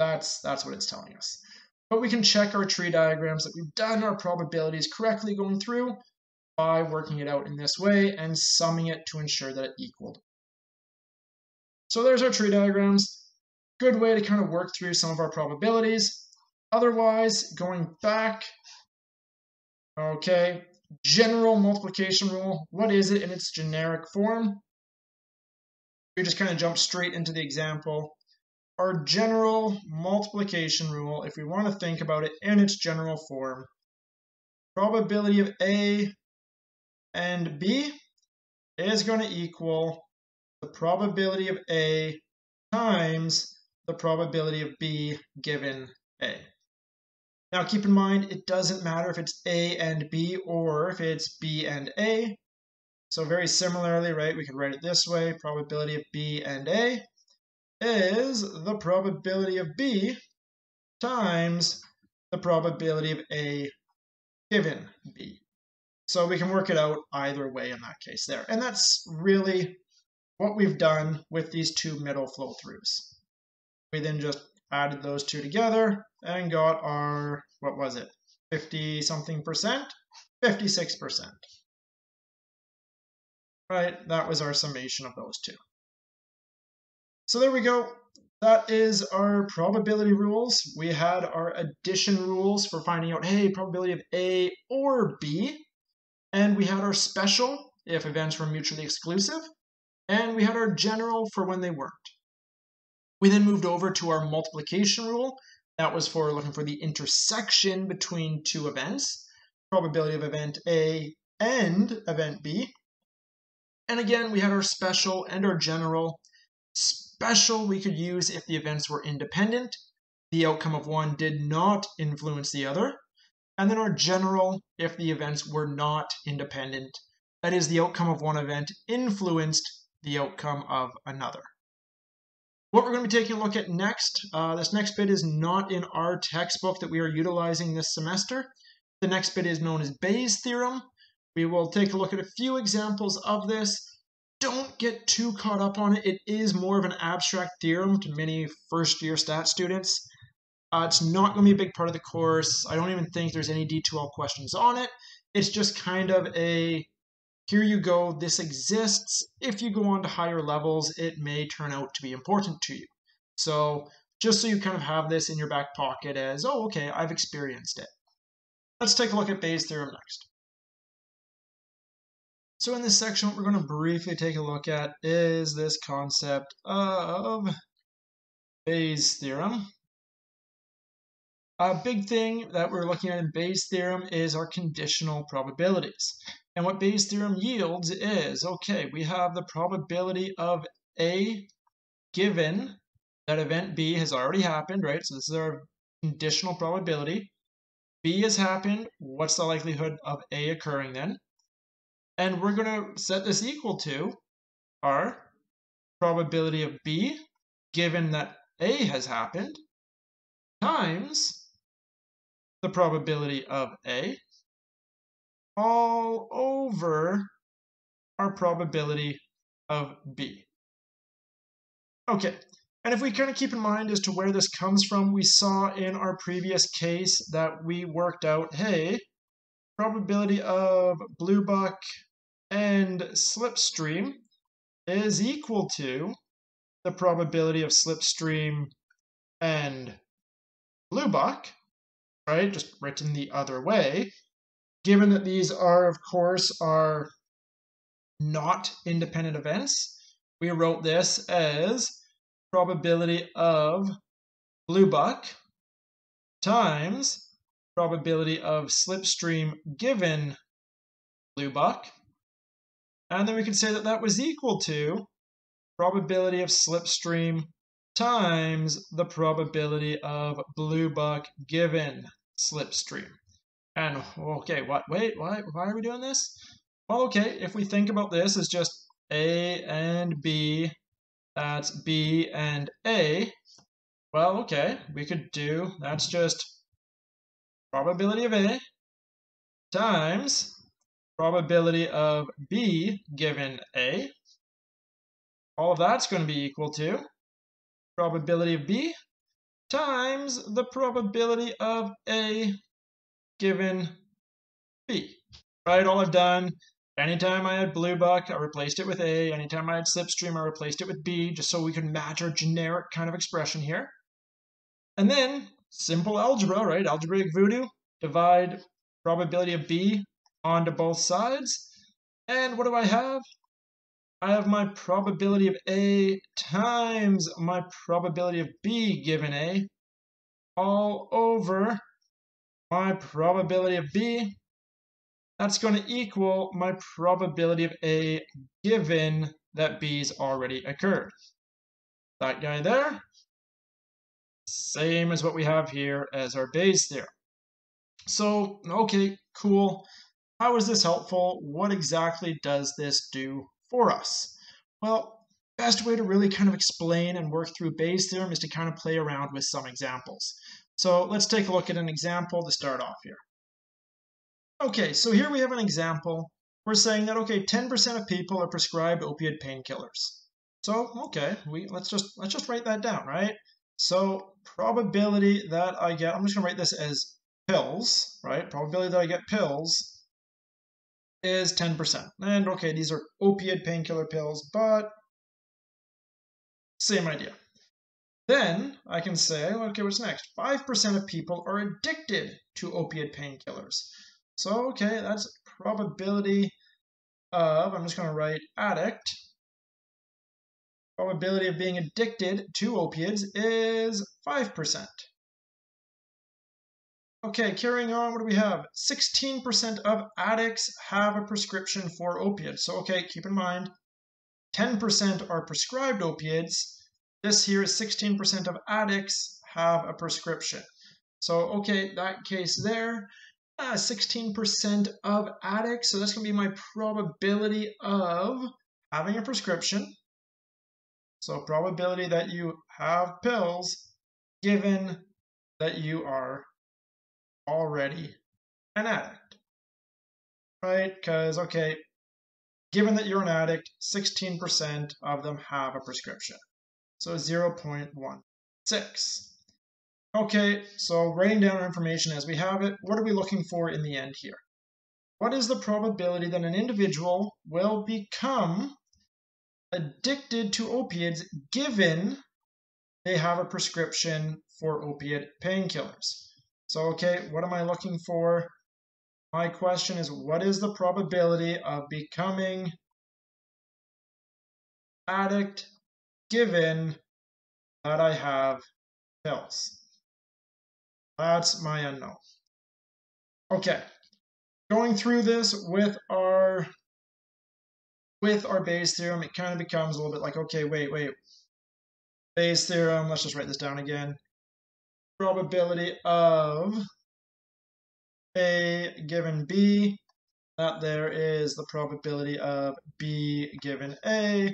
That's, that's what it's telling us. But we can check our tree diagrams that we've done our probabilities correctly going through by working it out in this way and summing it to ensure that it equaled. So there's our tree diagrams. Good way to kind of work through some of our probabilities. Otherwise, going back, okay, general multiplication rule. What is it in its generic form? We just kind of jump straight into the example our general multiplication rule, if we want to think about it in its general form, probability of A and B is going to equal the probability of A times the probability of B given A. Now keep in mind, it doesn't matter if it's A and B or if it's B and A. So very similarly, right, we could write it this way, probability of B and A is the probability of B times the probability of A given B. So we can work it out either way in that case there. And that's really what we've done with these two middle flow throughs. We then just added those two together and got our, what was it, 50 something percent? 56 percent. Right, that was our summation of those two. So there we go. That is our probability rules. We had our addition rules for finding out, hey, probability of A or B. And we had our special if events were mutually exclusive. And we had our general for when they weren't. We then moved over to our multiplication rule. That was for looking for the intersection between two events, probability of event A and event B. And again, we had our special and our general special we could use if the events were independent, the outcome of one did not influence the other, and then our general if the events were not independent, that is, the outcome of one event influenced the outcome of another. What we're going to be taking a look at next, uh, this next bit is not in our textbook that we are utilizing this semester. The next bit is known as Bayes' theorem. We will take a look at a few examples of this. Don't get too caught up on it. It is more of an abstract theorem to many first year stat students. Uh, it's not going to be a big part of the course. I don't even think there's any D2L questions on it. It's just kind of a here you go, this exists. If you go on to higher levels, it may turn out to be important to you. So just so you kind of have this in your back pocket as, oh, okay, I've experienced it. Let's take a look at Bayes' theorem next. So in this section, what we're going to briefly take a look at is this concept of Bayes' theorem. A big thing that we're looking at in Bayes' theorem is our conditional probabilities. And what Bayes' theorem yields is, okay, we have the probability of A given that event B has already happened, right? So this is our conditional probability. B has happened. What's the likelihood of A occurring then? And we're going to set this equal to our probability of B given that A has happened times the probability of A all over our probability of B. Okay, and if we kind of keep in mind as to where this comes from, we saw in our previous case that we worked out, hey, probability of blue buck and slipstream is equal to the probability of slipstream and blue buck, right? Just written the other way given that these are, of course, are not independent events, we wrote this as probability of blue buck times probability of slipstream given blue buck. And then we could say that that was equal to probability of slipstream times the probability of blue buck given slipstream. And okay, what? Wait, why? Why are we doing this? Well, okay, if we think about this as just A and B, that's B and A. Well, okay, we could do that's just probability of A times probability of B given A. All of that's going to be equal to probability of B times the probability of A given B. Right, all I've done, anytime I had blue buck, I replaced it with A. Anytime I had slipstream, I replaced it with B, just so we could match our generic kind of expression here. And then, simple algebra, right, algebraic voodoo, divide probability of B onto both sides. And what do I have? I have my probability of A times my probability of B given A all over my probability of B, that's going to equal my probability of A given that B's already occurred. That guy there, same as what we have here as our Bayes theorem. So, okay, cool. How is this helpful? What exactly does this do for us? Well, best way to really kind of explain and work through Bayes' theorem is to kind of play around with some examples. So let's take a look at an example to start off here. Okay, so here we have an example. We're saying that, okay, 10% of people are prescribed opiate painkillers. So, okay, we let's just let's just write that down, right? So probability that I get, I'm just gonna write this as pills, right? Probability that I get pills is 10%. And okay, these are opiate painkiller pills, but same idea. Then I can say, okay, what's next? 5% of people are addicted to opiate painkillers. So, okay, that's probability of, I'm just going to write addict. Probability of being addicted to opiates is 5%. Okay, carrying on, what do we have? 16% of addicts have a prescription for opiates. So, okay, keep in mind, 10% are prescribed opiates, this here is 16% of addicts have a prescription. So, okay, that case there, 16% uh, of addicts. So that's going to be my probability of having a prescription. So probability that you have pills given that you are already an addict. Right? Because, okay, given that you're an addict, 16% of them have a prescription. So 0.16. Okay, so writing down our information as we have it, what are we looking for in the end here? What is the probability that an individual will become addicted to opiates given they have a prescription for opiate painkillers? So, okay, what am I looking for? My question is what is the probability of becoming addict given that I have pills? That's my unknown. Okay, going through this with our with our Bayes theorem, it kind of becomes a little bit like, okay, wait, wait. Bayes theorem, let's just write this down again. Probability of A given B, that there is the probability of B given A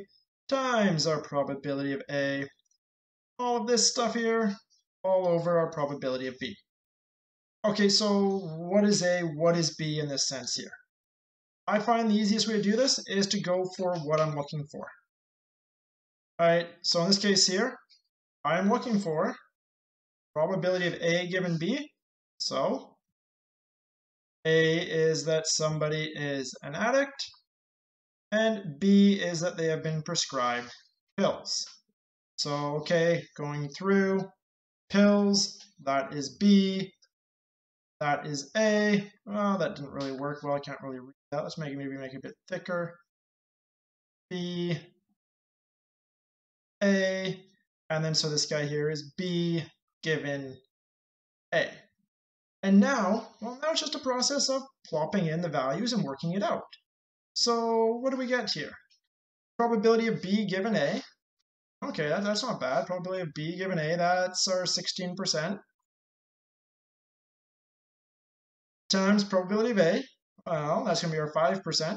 times our probability of A. All of this stuff here, all over our probability of B. Okay, so what is A, what is B in this sense here? I find the easiest way to do this is to go for what I'm looking for. Alright, so in this case here, I am looking for probability of A given B. So A is that somebody is an addict, and B is that they have been prescribed pills. So, okay, going through pills, that is B, that is A. Well, that didn't really work well. I can't really read that. Let's make it maybe make it a bit thicker. B, A, and then so this guy here is B given A. And now, well, now it's just a process of plopping in the values and working it out. So what do we get here? Probability of B given A. Okay, that, that's not bad. Probability of B given A, that's our 16%. Times probability of A. Well, that's going to be our 5%.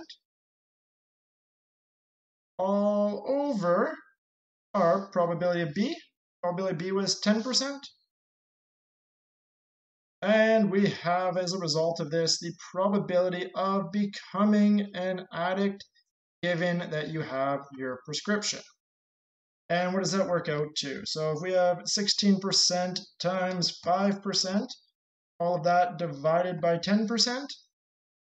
All over our probability of B. Probability of B was 10%. And we have, as a result of this, the probability of becoming an addict given that you have your prescription. And what does that work out to? So if we have 16% times 5%, all of that divided by 10%,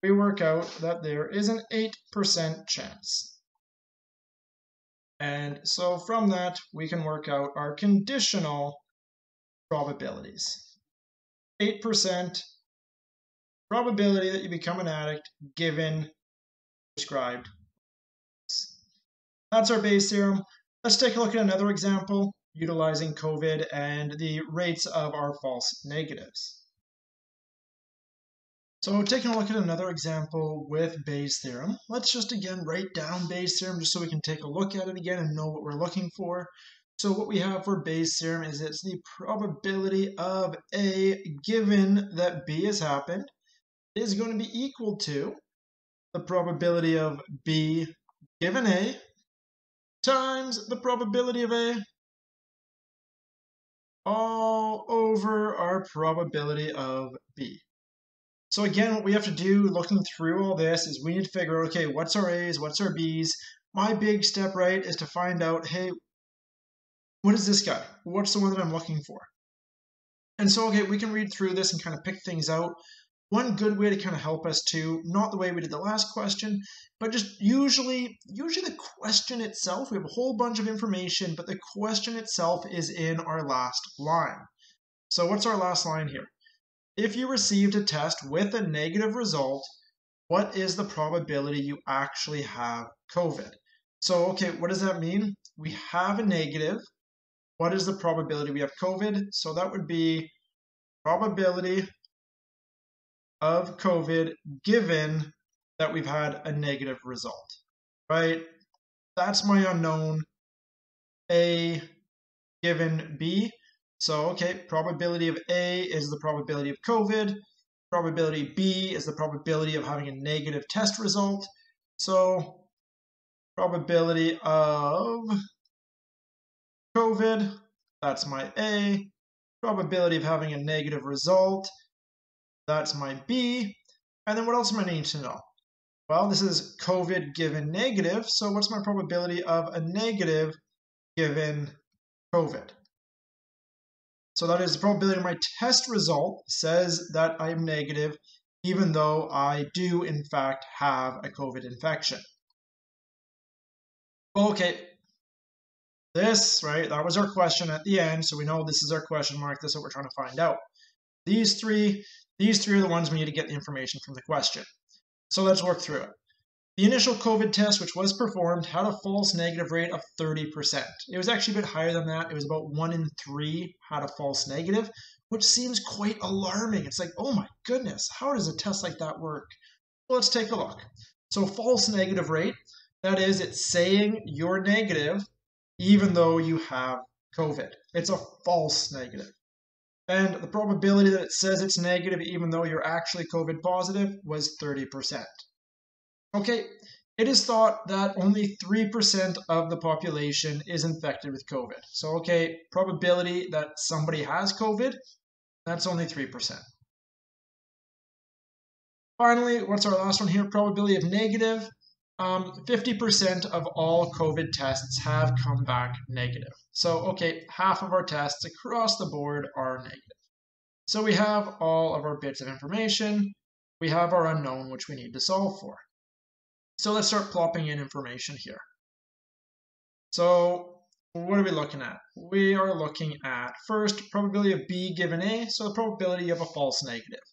we work out that there is an 8% chance. And so from that, we can work out our conditional probabilities. 8% probability that you become an addict given prescribed. That's our Bayes theorem. Let's take a look at another example utilizing COVID and the rates of our false negatives. So taking a look at another example with Bayes' theorem, let's just again write down Bayes' theorem just so we can take a look at it again and know what we're looking for. So what we have for Bayes' theorem is it's the probability of A given that B has happened is going to be equal to the probability of B given A times the probability of A all over our probability of B. So again, what we have to do looking through all this is we need to figure out, okay, what's our A's, what's our B's? My big step, right, is to find out, hey, what is this guy? What's the one that I'm looking for? And so, okay, we can read through this and kind of pick things out. One good way to kind of help us to, not the way we did the last question, but just usually, usually the question itself, we have a whole bunch of information, but the question itself is in our last line. So what's our last line here? If you received a test with a negative result, what is the probability you actually have COVID? So, okay, what does that mean? We have a negative. What is the probability we have COVID? So that would be probability of COVID given that we've had a negative result, right? That's my unknown. A given B. So, okay, probability of A is the probability of COVID. Probability B is the probability of having a negative test result. So, probability of COVID, that's my A. Probability of having a negative result, that's my B. And then what else am I needing to know? Well, this is COVID given negative, so what's my probability of a negative given COVID? So that is the probability of my test result says that I am negative, even though I do in fact have a COVID infection. Okay, this, right, that was our question at the end, so we know this is our question mark, this is what we're trying to find out. These three, these three are the ones we need to get the information from the question. So let's work through it. The initial COVID test, which was performed, had a false negative rate of 30%. It was actually a bit higher than that. It was about one in three had a false negative, which seems quite alarming. It's like, oh my goodness, how does a test like that work? Well, let's take a look. So, false negative rate, that is, it's saying you're negative even though you have COVID. It's a false negative. And the probability that it says it's negative even though you're actually COVID positive was 30%. Okay, it is thought that only 3% of the population is infected with COVID. So, okay, probability that somebody has COVID, that's only 3%. Finally, what's our last one here? Probability of negative. Um, 50% of all COVID tests have come back negative. So, okay, half of our tests across the board are negative. So we have all of our bits of information. We have our unknown, which we need to solve for. So let's start plopping in information here. So what are we looking at? We are looking at first probability of B given A, so the probability of a false negative.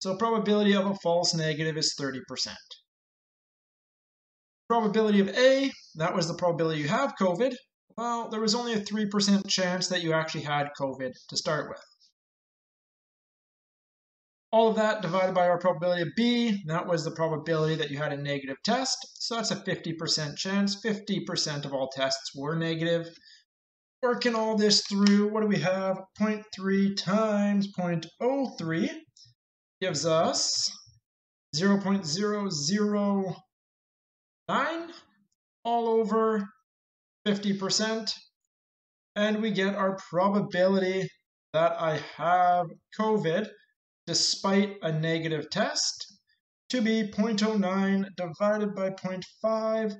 So probability of a false negative is 30%. Probability of A, that was the probability you have COVID. Well, there was only a 3% chance that you actually had COVID to start with. All of that divided by our probability of B, that was the probability that you had a negative test. So that's a 50% chance. 50% of all tests were negative. Working all this through, what do we have? 0.3 times 0.03 gives us 0.009 all over 50%. And we get our probability that I have COVID despite a negative test to be 0.09 divided by 0.5.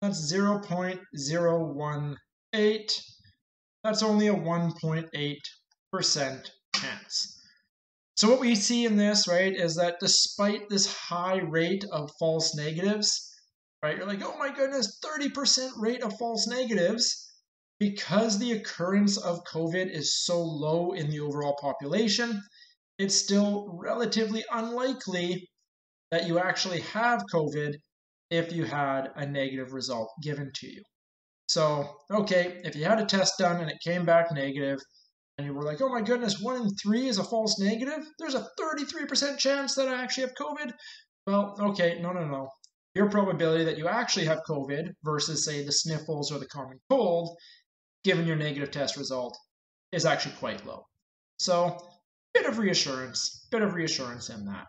That's 0.018. That's only a 1.8% chance. So what we see in this, right, is that despite this high rate of false negatives, right, you're like, oh my goodness, 30% rate of false negatives, because the occurrence of COVID is so low in the overall population, it's still relatively unlikely that you actually have COVID if you had a negative result given to you. So, okay, if you had a test done and it came back negative, and you were like, oh my goodness, one in three is a false negative, there's a 33% chance that I actually have COVID. Well, okay, no, no, no. Your probability that you actually have COVID versus, say, the sniffles or the common cold, given your negative test result, is actually quite low. So, bit of reassurance, bit of reassurance in that.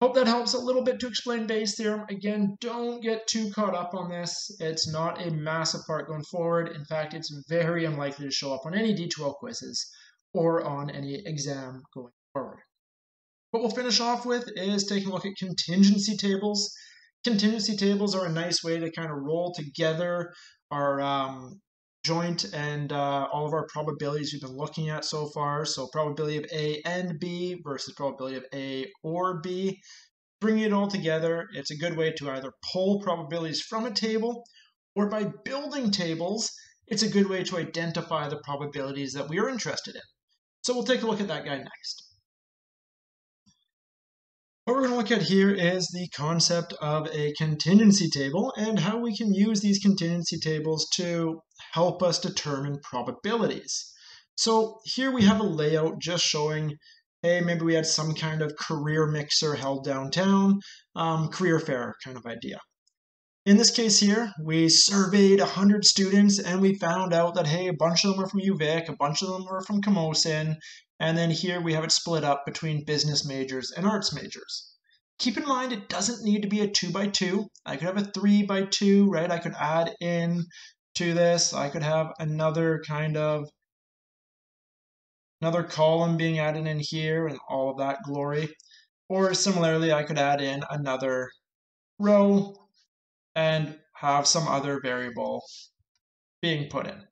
Hope that helps a little bit to explain Bayes' theorem. Again, don't get too caught up on this. It's not a massive part going forward. In fact, it's very unlikely to show up on any D2L quizzes or on any exam going forward. What we'll finish off with is taking a look at contingency tables. Contingency tables are a nice way to kind of roll together our um, joint and uh, all of our probabilities we've been looking at so far. So probability of A and B versus probability of A or B. Bringing it all together, it's a good way to either pull probabilities from a table or by building tables, it's a good way to identify the probabilities that we are interested in. So we'll take a look at that guy next. What we're going to look at here is the concept of a contingency table and how we can use these contingency tables to help us determine probabilities. So here we have a layout just showing, hey, maybe we had some kind of career mixer held downtown, um, career fair kind of idea. In this case here, we surveyed 100 students and we found out that, hey, a bunch of them were from UVic, a bunch of them were from Camosun, and then here we have it split up between business majors and arts majors. Keep in mind, it doesn't need to be a two by two. I could have a three by two, right? I could add in to this. I could have another kind of another column being added in here and all of that glory. Or similarly, I could add in another row and have some other variable being put in.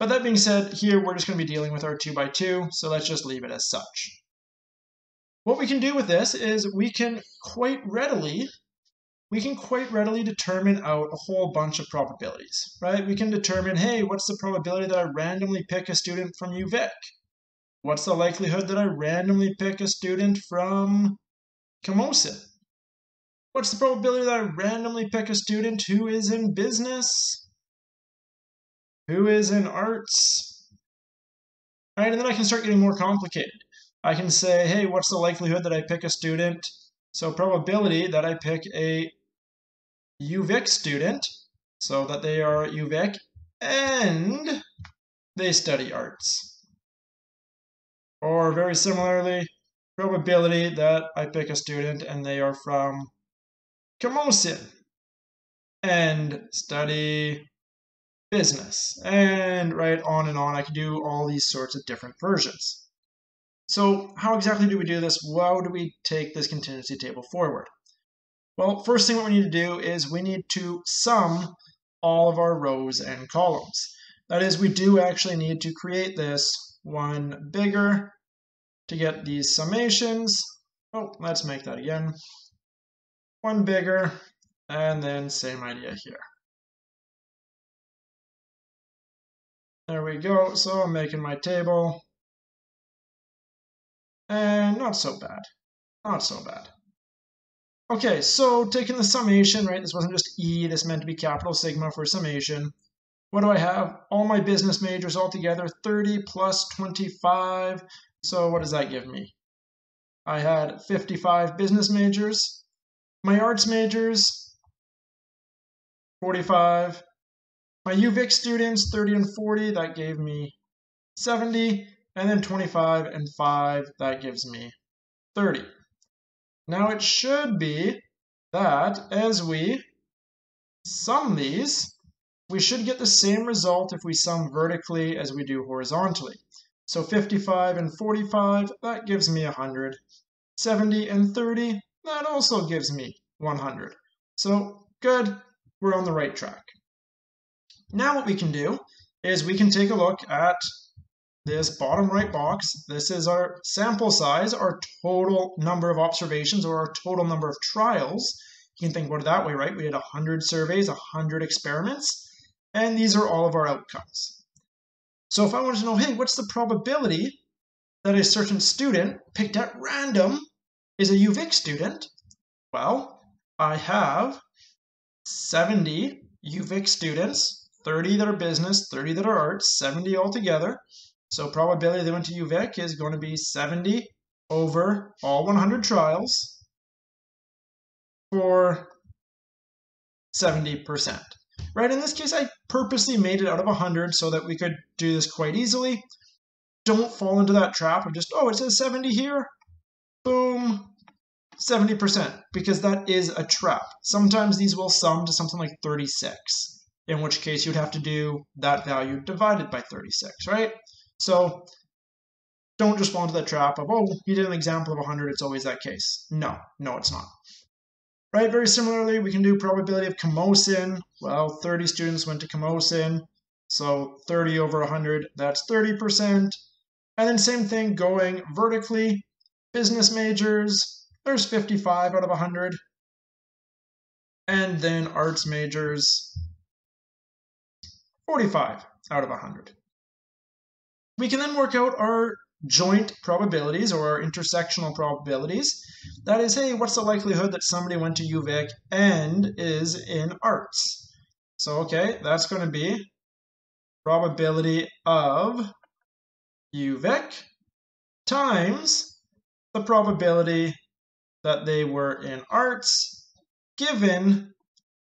But that being said, here we're just going to be dealing with our 2 by 2 so let's just leave it as such. What we can do with this is we can quite readily we can quite readily determine out a whole bunch of probabilities, right? We can determine, hey, what's the probability that I randomly pick a student from UVic? What's the likelihood that I randomly pick a student from Camosun? What's the probability that I randomly pick a student who is in business? Who is in arts? Right, and then I can start getting more complicated. I can say, hey, what's the likelihood that I pick a student? So probability that I pick a UVic student, so that they are UVic and they study arts. Or very similarly, probability that I pick a student and they are from Camosun and study business and right on and on. I can do all these sorts of different versions. So how exactly do we do this? How do we take this contingency table forward? Well, first thing what we need to do is we need to sum all of our rows and columns. That is, we do actually need to create this one bigger to get these summations. Oh, let's make that again one bigger, and then same idea here. There we go. So I'm making my table. And not so bad. Not so bad. Okay, so taking the summation, right? This wasn't just E, this meant to be capital sigma for summation. What do I have? All my business majors all together, 30 plus 25. So what does that give me? I had 55 business majors. My arts majors, 45. My UVic students, 30 and 40, that gave me 70. And then 25 and 5, that gives me 30. Now it should be that as we sum these, we should get the same result if we sum vertically as we do horizontally. So 55 and 45, that gives me 100. 70 and 30, that also gives me 100. So good, we're on the right track. Now what we can do is we can take a look at this bottom right box. This is our sample size, our total number of observations or our total number of trials. You can think about it that way, right? We did 100 surveys, 100 experiments, and these are all of our outcomes. So if I wanted to know, hey, what's the probability that a certain student picked at random is a UVic student, well, I have 70 UVic students, 30 that are business, 30 that are arts, 70 altogether. So probability they went to UVic is going to be 70 over all 100 trials for 70%. Right, in this case, I purposely made it out of 100 so that we could do this quite easily. Don't fall into that trap of just, oh, it says 70 here. Boom, 70% because that is a trap. Sometimes these will sum to something like 36, in which case you'd have to do that value divided by 36, right? So don't just fall into the trap of, oh, you did an example of 100, it's always that case. No, no, it's not. Right, very similarly, we can do probability of Camosun. Well, 30 students went to Camosun, so 30 over 100, that's 30%. And then same thing going vertically, business majors, there's 55 out of 100. And then arts majors, 45 out of 100. We can then work out our joint probabilities or our intersectional probabilities. That is, hey, what's the likelihood that somebody went to UVic and is in arts? So, okay, that's going to be probability of UVic times the probability that they were in arts, given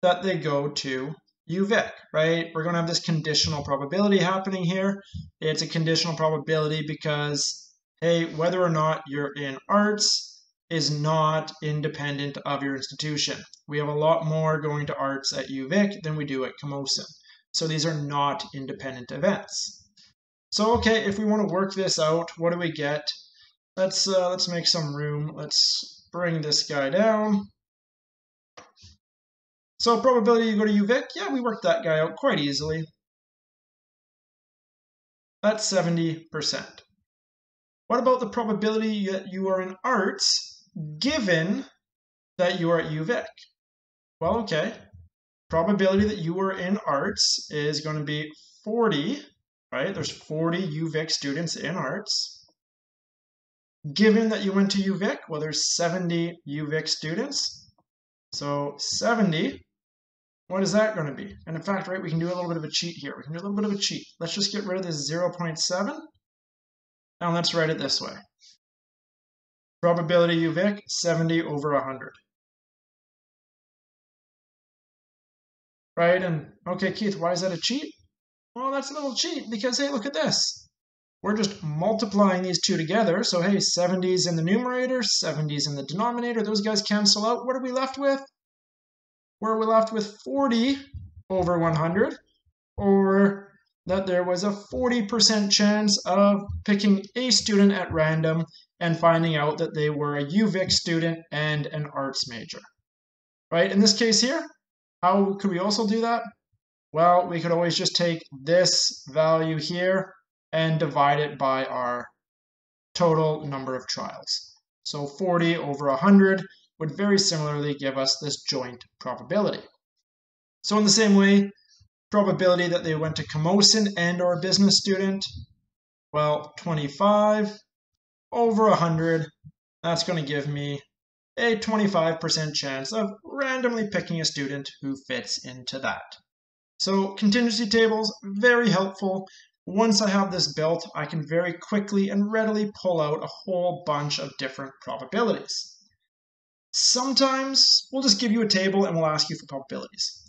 that they go to UVic, right? We're going to have this conditional probability happening here. It's a conditional probability because, hey, whether or not you're in arts is not independent of your institution. We have a lot more going to arts at UVic than we do at Camosun. So these are not independent events. So okay, if we want to work this out, what do we get? Let's uh, let's make some room. Let's bring this guy down. So probability you go to UVic, yeah, we worked that guy out quite easily. That's 70%. What about the probability that you are in arts given that you are at UVic? Well, okay. Probability that you are in arts is going to be 40, right? There's 40 UVic students in arts. Given that you went to UVic, well, there's 70 UVic students. So 70 what is that going to be? And in fact, right, we can do a little bit of a cheat here. We can do a little bit of a cheat. Let's just get rid of this 0.7. And let's write it this way. Probability UVic, 70 over 100. Right, and okay, Keith, why is that a cheat? Well, that's a little cheat because, hey, look at this. We're just multiplying these two together. So, hey, 70's in the numerator, 70's in the denominator. Those guys cancel out. What are we left with? Where we're left with 40 over 100, or that there was a 40% chance of picking a student at random and finding out that they were a UVic student and an arts major. Right, in this case here, how could we also do that? Well, we could always just take this value here and divide it by our total number of trials. So 40 over 100 would very similarly give us this joint probability. So in the same way, probability that they went to Camosun and or a business student, well, 25 over 100, that's going to give me a 25% chance of randomly picking a student who fits into that. So contingency tables, very helpful. Once I have this built, I can very quickly and readily pull out a whole bunch of different probabilities. Sometimes we'll just give you a table and we'll ask you for probabilities.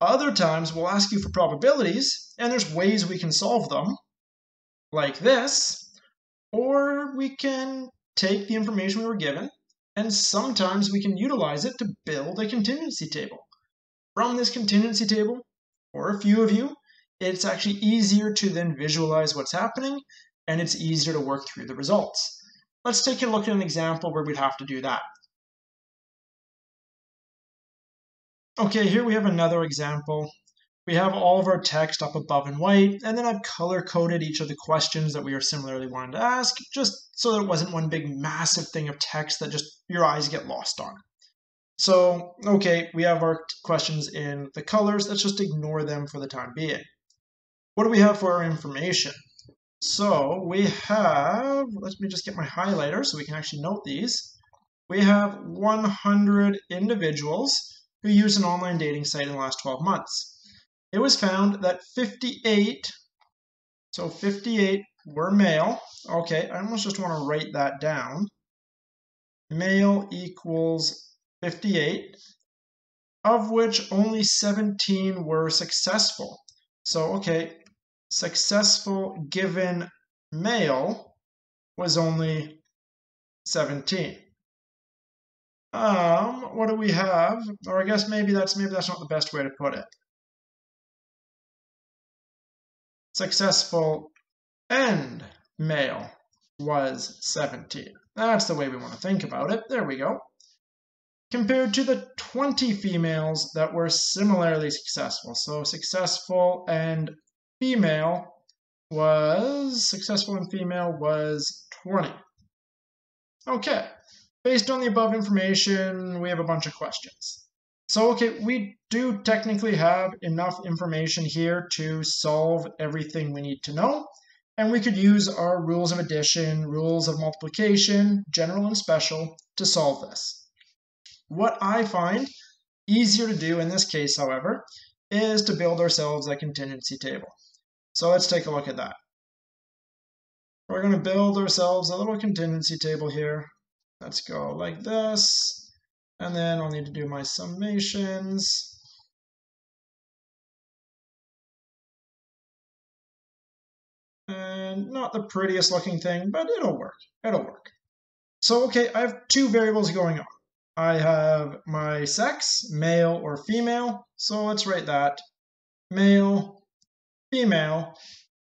Other times we'll ask you for probabilities and there's ways we can solve them, like this, or we can take the information we were given and sometimes we can utilize it to build a contingency table. From this contingency table, or a few of you, it's actually easier to then visualize what's happening and it's easier to work through the results. Let's take a look at an example where we'd have to do that. Okay, here we have another example. We have all of our text up above in white, and then I've color-coded each of the questions that we are similarly wanting to ask, just so that it wasn't one big massive thing of text that just your eyes get lost on. So, okay, we have our questions in the colors. Let's just ignore them for the time being. What do we have for our information? So we have, let me just get my highlighter so we can actually note these. We have 100 individuals who used an online dating site in the last 12 months. It was found that 58, so 58 were male. Okay, I almost just want to write that down. Male equals 58, of which only 17 were successful. So, okay, successful given male was only 17. Um, what do we have? Or I guess maybe that's maybe that's not the best way to put it. Successful end male was 17. That's the way we want to think about it. There we go. Compared to the 20 females that were similarly successful. So successful and female was successful and female was 20. Okay. Based on the above information, we have a bunch of questions. So, okay, we do technically have enough information here to solve everything we need to know. And we could use our rules of addition, rules of multiplication, general and special, to solve this. What I find easier to do in this case, however, is to build ourselves a contingency table. So let's take a look at that. We're going to build ourselves a little contingency table here. Let's go like this. And then I'll need to do my summations. And not the prettiest looking thing, but it'll work. It'll work. So, okay, I have two variables going on. I have my sex, male or female. So let's write that. male, female,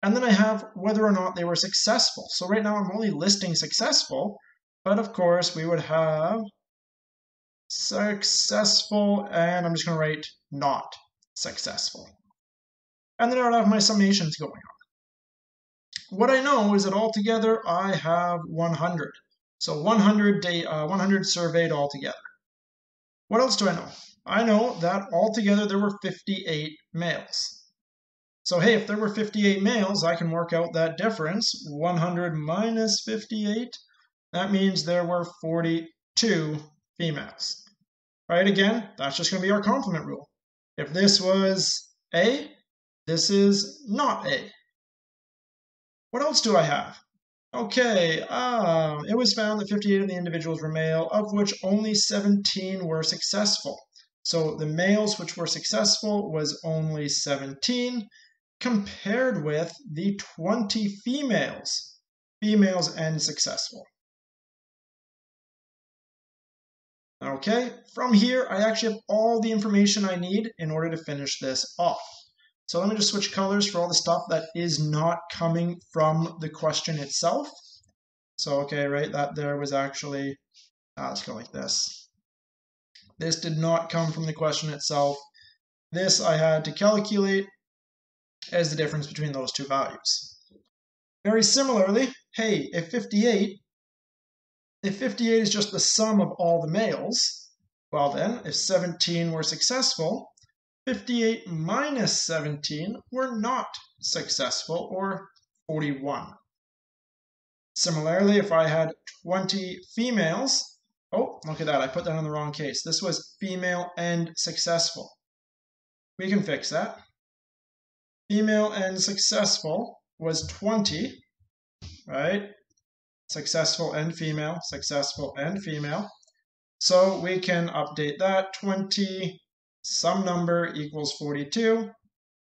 and then I have whether or not they were successful. So right now I'm only listing successful, but of course we would have successful, and I'm just going to write not successful. And then I would have my summations going on. What I know is that altogether I have 100. So 100, day, uh, 100 surveyed altogether. What else do I know? I know that altogether there were 58 males. So hey, if there were 58 males, I can work out that difference. 100 minus 58, that means there were 42 females. Right, again, that's just going to be our complement rule. If this was A, this is not A. What else do I have? Okay, um, it was found that 58 of the individuals were male, of which only 17 were successful. So the males which were successful was only 17, compared with the 20 females, females and successful. Okay, from here, I actually have all the information I need in order to finish this off. So let me just switch colors for all the stuff that is not coming from the question itself. So, okay, right, that there was actually, ah, let's go like this. This did not come from the question itself. This I had to calculate as the difference between those two values. Very similarly, hey, if 58 if 58 is just the sum of all the males, well then, if 17 were successful, 58 minus 17 were not successful, or 41. Similarly, if I had 20 females, oh, look at that, I put that in the wrong case. This was female and successful. We can fix that. Female and successful was 20, right? Successful and female, successful and female. So we can update that 20, some number equals 42.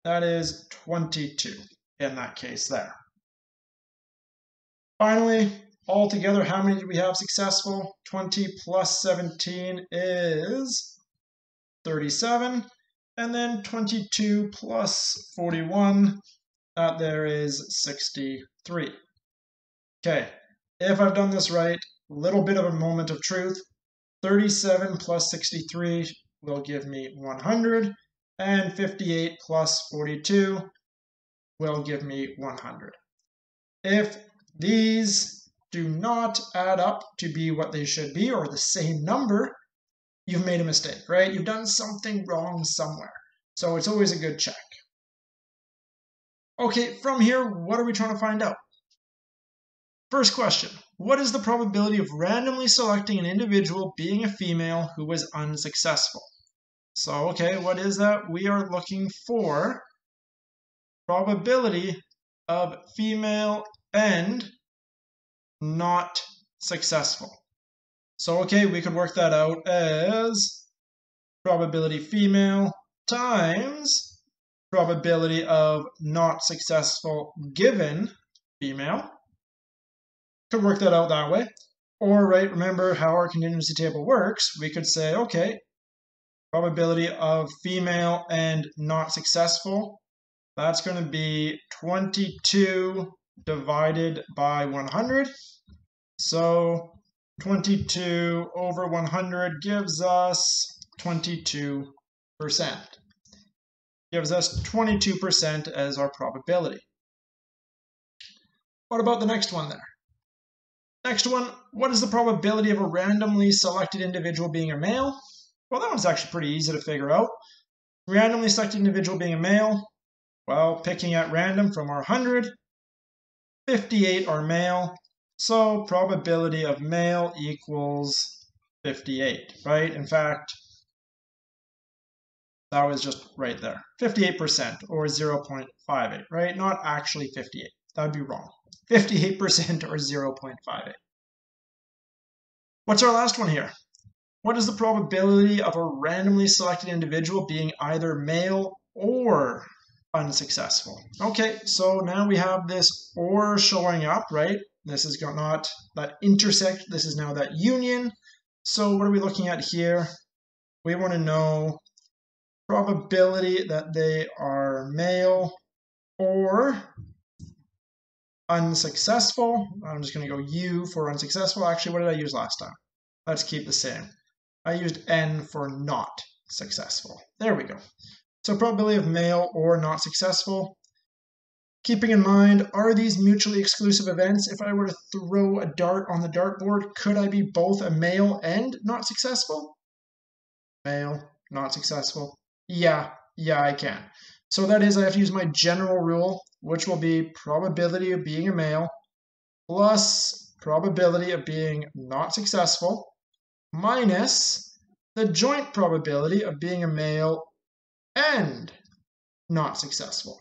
That is 22 in that case there. Finally, altogether, how many do we have successful? 20 plus 17 is 37. And then 22 plus 41, that there is 63. Okay, if I've done this right, a little bit of a moment of truth. 37 plus 63 will give me 100, and 58 plus 42 will give me 100. If these do not add up to be what they should be, or the same number, you've made a mistake, right? You've done something wrong somewhere. So it's always a good check. Okay, from here, what are we trying to find out? First question What is the probability of randomly selecting an individual being a female who was unsuccessful? So, okay, what is that? We are looking for probability of female and not successful. So, okay, we could work that out as probability female times probability of not successful given female could work that out that way. Or, right, remember how our contingency table works. We could say, okay, probability of female and not successful, that's going to be 22 divided by 100. So 22 over 100 gives us 22%. Gives us 22% as our probability. What about the next one there? Next one, what is the probability of a randomly selected individual being a male? Well, that one's actually pretty easy to figure out. Randomly selected individual being a male, well, picking at random from our 100, 58 are male, so probability of male equals 58, right? In fact, that was just right there. 58% or 0.58, right? Not actually 58. That would be wrong. 58% or 0.58. What's our last one here? What is the probability of a randomly selected individual being either male or unsuccessful? Okay, so now we have this or showing up, right? This is not that intersect, this is now that union. So what are we looking at here? We want to know probability that they are male or unsuccessful. I'm just going to go U for unsuccessful. Actually, what did I use last time? Let's keep the same. I used N for not successful. There we go. So probability of male or not successful. Keeping in mind, are these mutually exclusive events? If I were to throw a dart on the dartboard, could I be both a male and not successful? Male, not successful. Yeah, yeah, I can. So that is, I have to use my general rule, which will be probability of being a male plus probability of being not successful minus the joint probability of being a male and not successful.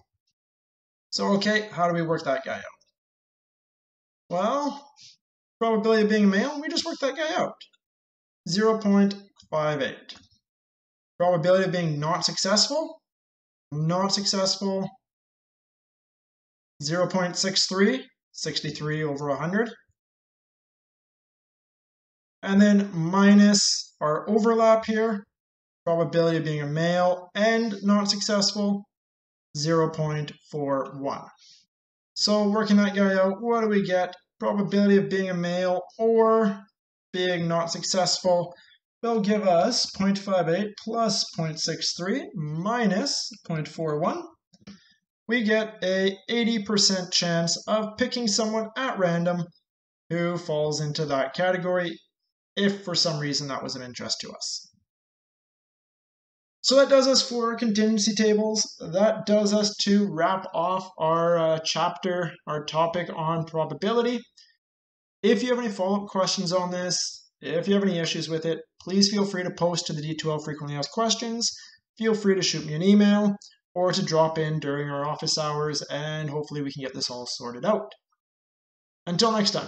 So, okay, how do we work that guy out? Well, probability of being a male, we just work that guy out. 0.58. Probability of being not successful, not successful, 0.63, 63 over 100. And then minus our overlap here, probability of being a male and not successful, 0.41. So working that guy out, what do we get? Probability of being a male or being not successful will give us 0.58 plus 0.63 minus 0.41. We get a 80% chance of picking someone at random who falls into that category if for some reason that was of interest to us. So that does us for contingency tables. That does us to wrap off our uh, chapter, our topic on probability. If you have any follow-up questions on this, if you have any issues with it, please feel free to post to the D2L frequently asked questions. Feel free to shoot me an email or to drop in during our office hours, and hopefully we can get this all sorted out. Until next time.